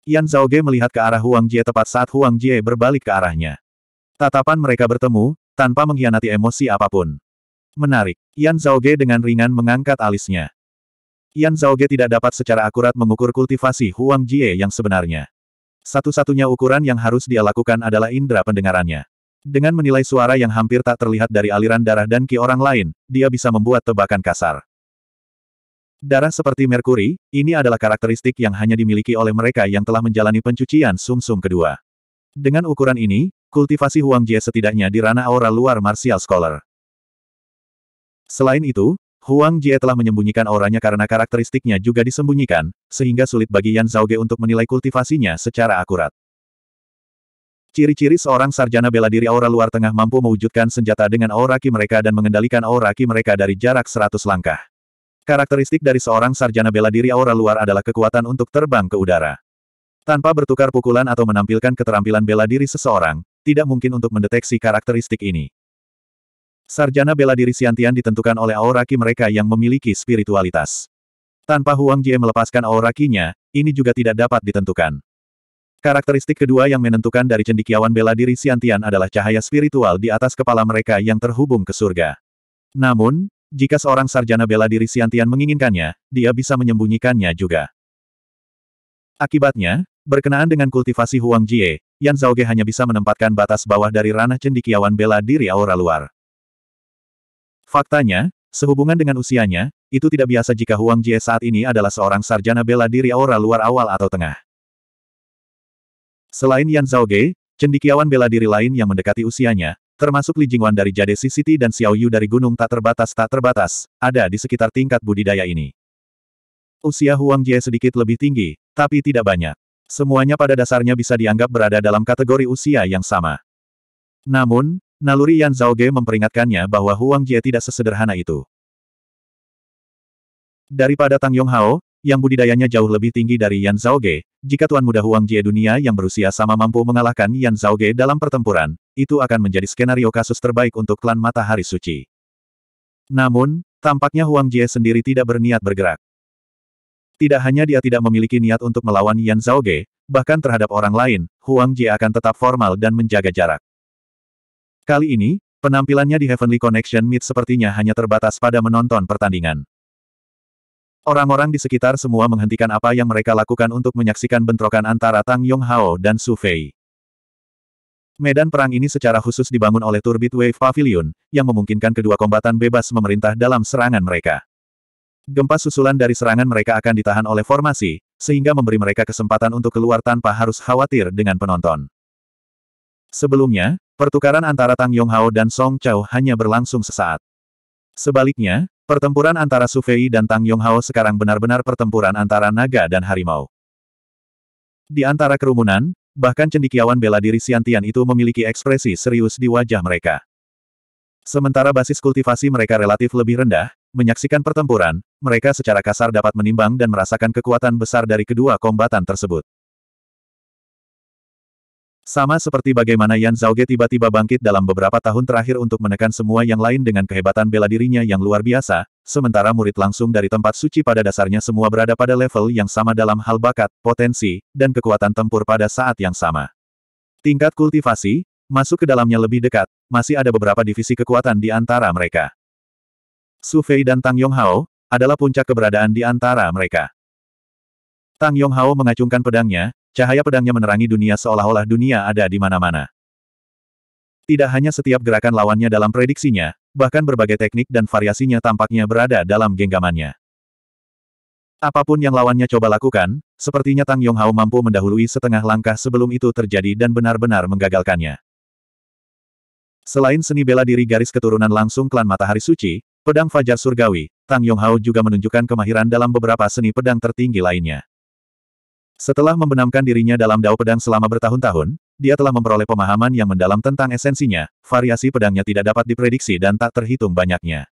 Yan Zhaoge melihat ke arah Huang Jie tepat saat Huang Jie berbalik ke arahnya. Tatapan mereka bertemu, tanpa mengkhianati emosi apa pun. Menarik. Yan Zhaoge dengan ringan mengangkat alisnya. Yan Zhaoge tidak dapat secara akurat mengukur kultivasi Huang Jie yang sebenarnya. Satu-satunya ukuran yang harus dia lakukan adalah indera pendengarannya. Dengan menilai suara yang hampir tak terlihat dari aliran darah dan ki orang lain, dia bisa membuat tebakan kasar. Darah seperti merkuri, ini adalah karakteristik yang hanya dimiliki oleh mereka yang telah menjalani pencucian sumsum -sum kedua. Dengan ukuran ini, kultivasi Huang Jie setidaknya di ranah aura luar martial scholar. Selain itu, Huang Jie telah menyembunyikan auranya karena karakteristiknya juga disembunyikan, sehingga sulit bagi Yan Zhaoge untuk menilai kultivasinya secara akurat. Ciri-ciri seorang sarjana bela diri aura luar tengah mampu mewujudkan senjata dengan aura ki mereka dan mengendalikan aura ki mereka dari jarak 100 langkah. Karakteristik dari seorang sarjana bela diri aura luar adalah kekuatan untuk terbang ke udara. Tanpa bertukar pukulan atau menampilkan keterampilan bela diri seseorang, tidak mungkin untuk mendeteksi karakteristik ini. Sarjana bela diri Siantian ditentukan oleh aura ki mereka yang memiliki spiritualitas. Tanpa Huang Jie melepaskan aura ki-nya, ini juga tidak dapat ditentukan. Karakteristik kedua yang menentukan dari cendikiawan bela diri Siantian adalah cahaya spiritual di atas kepala mereka yang terhubung ke surga. Namun, jika seorang sarjana bela diri Siantian menginginkannya, dia bisa menyembunyikannya juga. Akibatnya, Berkenaan dengan kultivasi Huang Jie, Yan Zhaoge hanya bisa menempatkan batas bawah dari ranah cendikiawan bela diri aura luar. Faktanya, sehubungan dengan usianya, itu tidak biasa jika Huang Jie saat ini adalah seorang sarjana bela diri aura luar awal atau tengah. Selain Yan Zhaoge, cendikiawan bela diri lain yang mendekati usianya, termasuk Li Jingwan dari Jade City dan Xiao Yu dari Gunung Tak Terbatas Tak Terbatas, ada di sekitar tingkat budidaya ini. Usia Huang Jie sedikit lebih tinggi, tapi tidak banyak. Semuanya pada dasarnya bisa dianggap berada dalam kategori usia yang sama. Namun, naluri Yan Zhaoge memperingatkannya bahwa Huang Jie tidak sesederhana itu. Daripada Tang Yonghao, yang budidayanya jauh lebih tinggi dari Yan Zhaoge, jika Tuan Muda Huang Jie dunia yang berusia sama mampu mengalahkan Yan Zhaoge dalam pertempuran, itu akan menjadi skenario kasus terbaik untuk klan Matahari Suci. Namun, tampaknya Huang Jie sendiri tidak berniat bergerak. Tidak hanya dia tidak memiliki niat untuk melawan Yan Zhaoge, bahkan terhadap orang lain, Huang Jie akan tetap formal dan menjaga jarak. Kali ini, penampilannya di Heavenly Connection Meet sepertinya hanya terbatas pada menonton pertandingan. Orang-orang di sekitar semua menghentikan apa yang mereka lakukan untuk menyaksikan bentrokan antara Tang Yong Hao dan Su Fei. Medan perang ini secara khusus dibangun oleh Turbid Wave Pavilion, yang memungkinkan kedua kombatan bebas memerintah dalam serangan mereka. Gempa susulan dari serangan mereka akan ditahan oleh formasi, sehingga memberi mereka kesempatan untuk keluar tanpa harus khawatir dengan penonton. Sebelumnya, pertukaran antara Tang Yonghao dan Song Chao hanya berlangsung sesaat. Sebaliknya, pertempuran antara Su Fei dan Tang Yonghao sekarang benar-benar pertempuran antara naga dan harimau. Di antara kerumunan, bahkan cendikiawan bela diri Siantian itu memiliki ekspresi serius di wajah mereka. Sementara basis kultivasi mereka relatif lebih rendah, menyaksikan pertempuran, mereka secara kasar dapat menimbang dan merasakan kekuatan besar dari kedua kombatan tersebut. Sama seperti bagaimana Yan Zhaoge tiba-tiba bangkit dalam beberapa tahun terakhir untuk menekan semua yang lain dengan kehebatan bela dirinya yang luar biasa, sementara murid langsung dari tempat suci pada dasarnya semua berada pada level yang sama dalam hal bakat, potensi, dan kekuatan tempur pada saat yang sama. Tingkat kultivasi, masuk ke dalamnya lebih dekat, masih ada beberapa divisi kekuatan di antara mereka. Su Fei dan Tang Yonghao, adalah puncak keberadaan di antara mereka. Tang Yonghao mengacungkan pedangnya, cahaya pedangnya menerangi dunia seolah-olah dunia ada di mana-mana. Tidak hanya setiap gerakan lawannya dalam prediksinya, bahkan berbagai teknik dan variasinya tampaknya berada dalam genggamannya. Apa pun yang lawannya coba lakukan, sepertinya Tang Yonghao mampu mendahului setengah langkah sebelum itu terjadi dan benar-benar menggagalkannya. Selain seni bela diri garis keturunan langsung klan Matahari Suci, pedang Fajar Surgawi, Tang Yonghao juga menunjukkan kemahiran dalam beberapa seni pedang tertinggi lainnya. Setelah membenamkan dirinya dalam dao pedang selama bertahun-tahun, dia telah memperoleh pemahaman yang mendalam tentang esensinya, variasi pedangnya tidak dapat diprediksi dan tak terhitung banyaknya.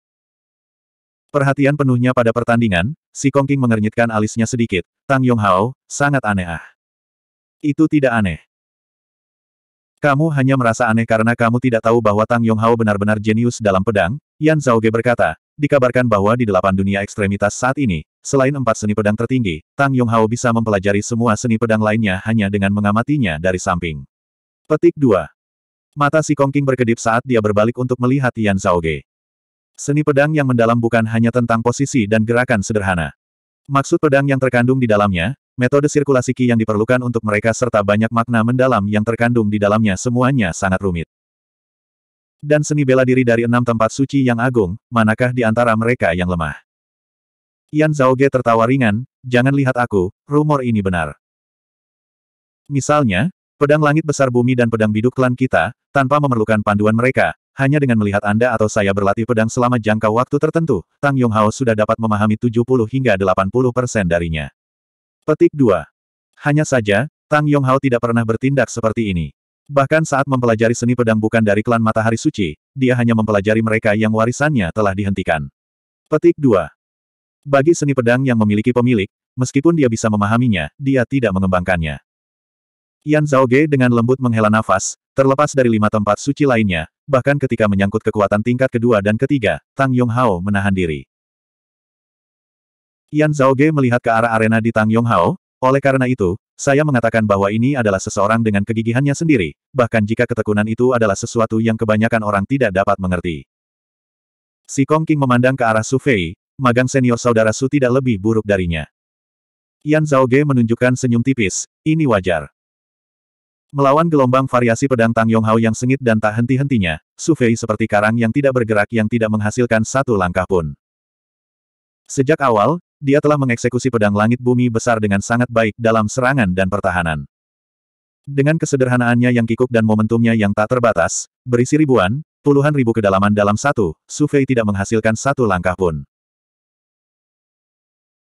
Perhatian penuhnya pada pertandingan, si Kongking mengernyitkan alisnya sedikit, Tang Yonghao, sangat aneh ah. Itu tidak aneh. Kamu hanya merasa aneh karena kamu tidak tahu bahwa Tang Yonghao benar-benar jenius dalam pedang, Yan Zhaoge berkata, dikabarkan bahwa di delapan dunia ekstremitas saat ini, selain empat seni pedang tertinggi, Tang Yonghao bisa mempelajari semua seni pedang lainnya hanya dengan mengamatinya dari samping. Petik 2. Mata si Kongking berkedip saat dia berbalik untuk melihat Yan Zhaoge. Seni pedang yang mendalam bukan hanya tentang posisi dan gerakan sederhana. Maksud pedang yang terkandung di dalamnya, metode sirkulasi ki yang diperlukan untuk mereka serta banyak makna mendalam yang terkandung di dalamnya semuanya sangat rumit dan seni bela diri dari enam tempat suci yang agung, manakah di antara mereka yang lemah? Yan Zhaoge tertawa ringan, jangan lihat aku, rumor ini benar. Misalnya, pedang langit besar bumi dan pedang biduk klan kita, tanpa memerlukan panduan mereka, hanya dengan melihat Anda atau saya berlatih pedang selama jangka waktu tertentu, Tang Yonghao sudah dapat memahami 70 hingga 80 persen darinya. Petik 2. Hanya saja, Tang Yonghao tidak pernah bertindak seperti ini. Bahkan saat mempelajari seni pedang bukan dari klan Matahari Suci, dia hanya mempelajari mereka yang warisannya telah dihentikan. Petik 2. Bagi seni pedang yang memiliki pemilik, meskipun dia bisa memahaminya, dia tidak mengembangkannya. Yan Zhaoge dengan lembut menghela nafas, terlepas dari lima tempat suci lainnya, bahkan ketika menyangkut kekuatan tingkat kedua dan ketiga, Tang Yonghao menahan diri. Yan Zhaoge melihat ke arah arena di Tang Yonghao, oleh karena itu, saya mengatakan bahwa ini adalah seseorang dengan kegigihannya sendiri, bahkan jika ketekunan itu adalah sesuatu yang kebanyakan orang tidak dapat mengerti. Si Kong King memandang ke arah Su Fei, magang senior saudara Su tidak lebih buruk darinya. Yan Zhaoge menunjukkan senyum tipis, ini wajar. Melawan gelombang variasi pedang Tang Yonghao yang sengit dan tak henti-hentinya, Su Fei seperti karang yang tidak bergerak yang tidak menghasilkan satu langkah pun. Sejak awal, dia telah mengeksekusi pedang langit bumi besar dengan sangat baik dalam serangan dan pertahanan. Dengan kesederhanaannya yang kikuk dan momentumnya yang tak terbatas, berisi ribuan, puluhan ribu kedalaman dalam satu, Su Fei tidak menghasilkan satu langkah pun.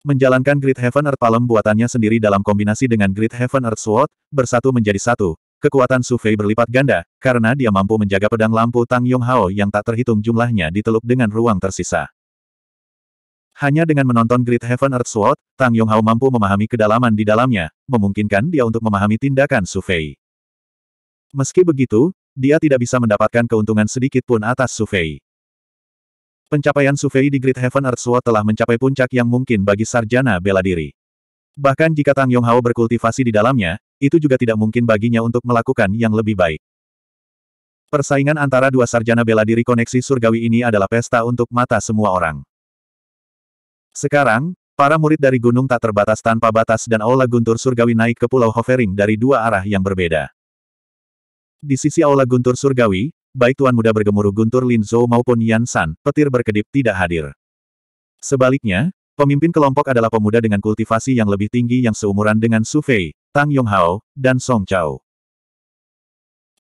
Menjalankan Great Heaven Earth Palm buatannya sendiri dalam kombinasi dengan Great Heaven Earth Sword, bersatu menjadi satu. Kekuatan Su Fei berlipat ganda, karena dia mampu menjaga pedang lampu Tang Yong Hao yang tak terhitung jumlahnya di teluk dengan ruang tersisa. Hanya dengan menonton Great Heaven Earth Sword, Tang Yong Hao mampu memahami kedalaman di dalamnya, memungkinkan dia untuk memahami tindakan Su Fei. Meski begitu, dia tidak bisa mendapatkan keuntungan sedikit pun atas Su Fei. Pencapaian Su Fei di Great Heaven Earth Sword telah mencapai puncak yang mungkin bagi sarjana bela diri. Bahkan jika Tang Yonghao berkultivasi di dalamnya, itu juga tidak mungkin baginya untuk melakukan yang lebih baik. Persaingan antara dua sarjana bela diri koneksi surgawi ini adalah pesta untuk mata semua orang. Sekarang, para murid dari gunung tak terbatas tanpa batas dan Aula Guntur Surgawi naik ke Pulau Hovering dari dua arah yang berbeda. Di sisi Aula Guntur Surgawi, baik Tuan Muda bergemuruh Guntur Lin Zhou maupun Yan San, petir berkedip tidak hadir. Sebaliknya, pemimpin kelompok adalah pemuda dengan kultivasi yang lebih tinggi yang seumuran dengan Su Fei, Tang Yonghao, dan Song Chao.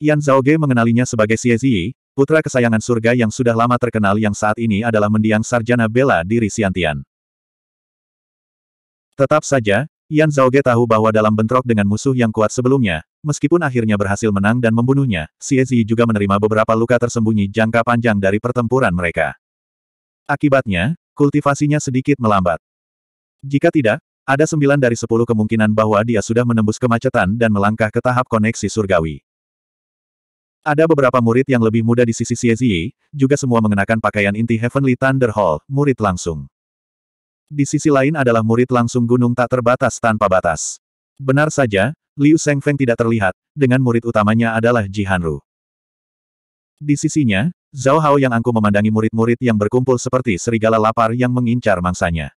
Yan Zhaoge mengenalinya sebagai Xie Ziyi, putra kesayangan surga yang sudah lama terkenal yang saat ini adalah mendiang sarjana bela diri Xiantian. Tetap saja, Yan Zhaoge tahu bahwa dalam bentrok dengan musuh yang kuat sebelumnya, meskipun akhirnya berhasil menang dan membunuhnya, Xie Zi juga menerima beberapa luka tersembunyi jangka panjang dari pertempuran mereka. Akibatnya, kultivasinya sedikit melambat. Jika tidak, ada sembilan dari sepuluh kemungkinan bahwa dia sudah menembus kemacetan dan melangkah ke tahap koneksi surgawi. Ada beberapa murid yang lebih muda di sisi Xie Zi, juga semua mengenakan pakaian inti Heavenly Thunder Hall, murid langsung. Di sisi lain adalah murid langsung gunung tak terbatas tanpa batas. Benar saja, Liu Feng tidak terlihat, dengan murid utamanya adalah Ji Hanru. Di sisinya, Zhao Hao yang angkuh memandangi murid-murid yang berkumpul seperti serigala lapar yang mengincar mangsanya.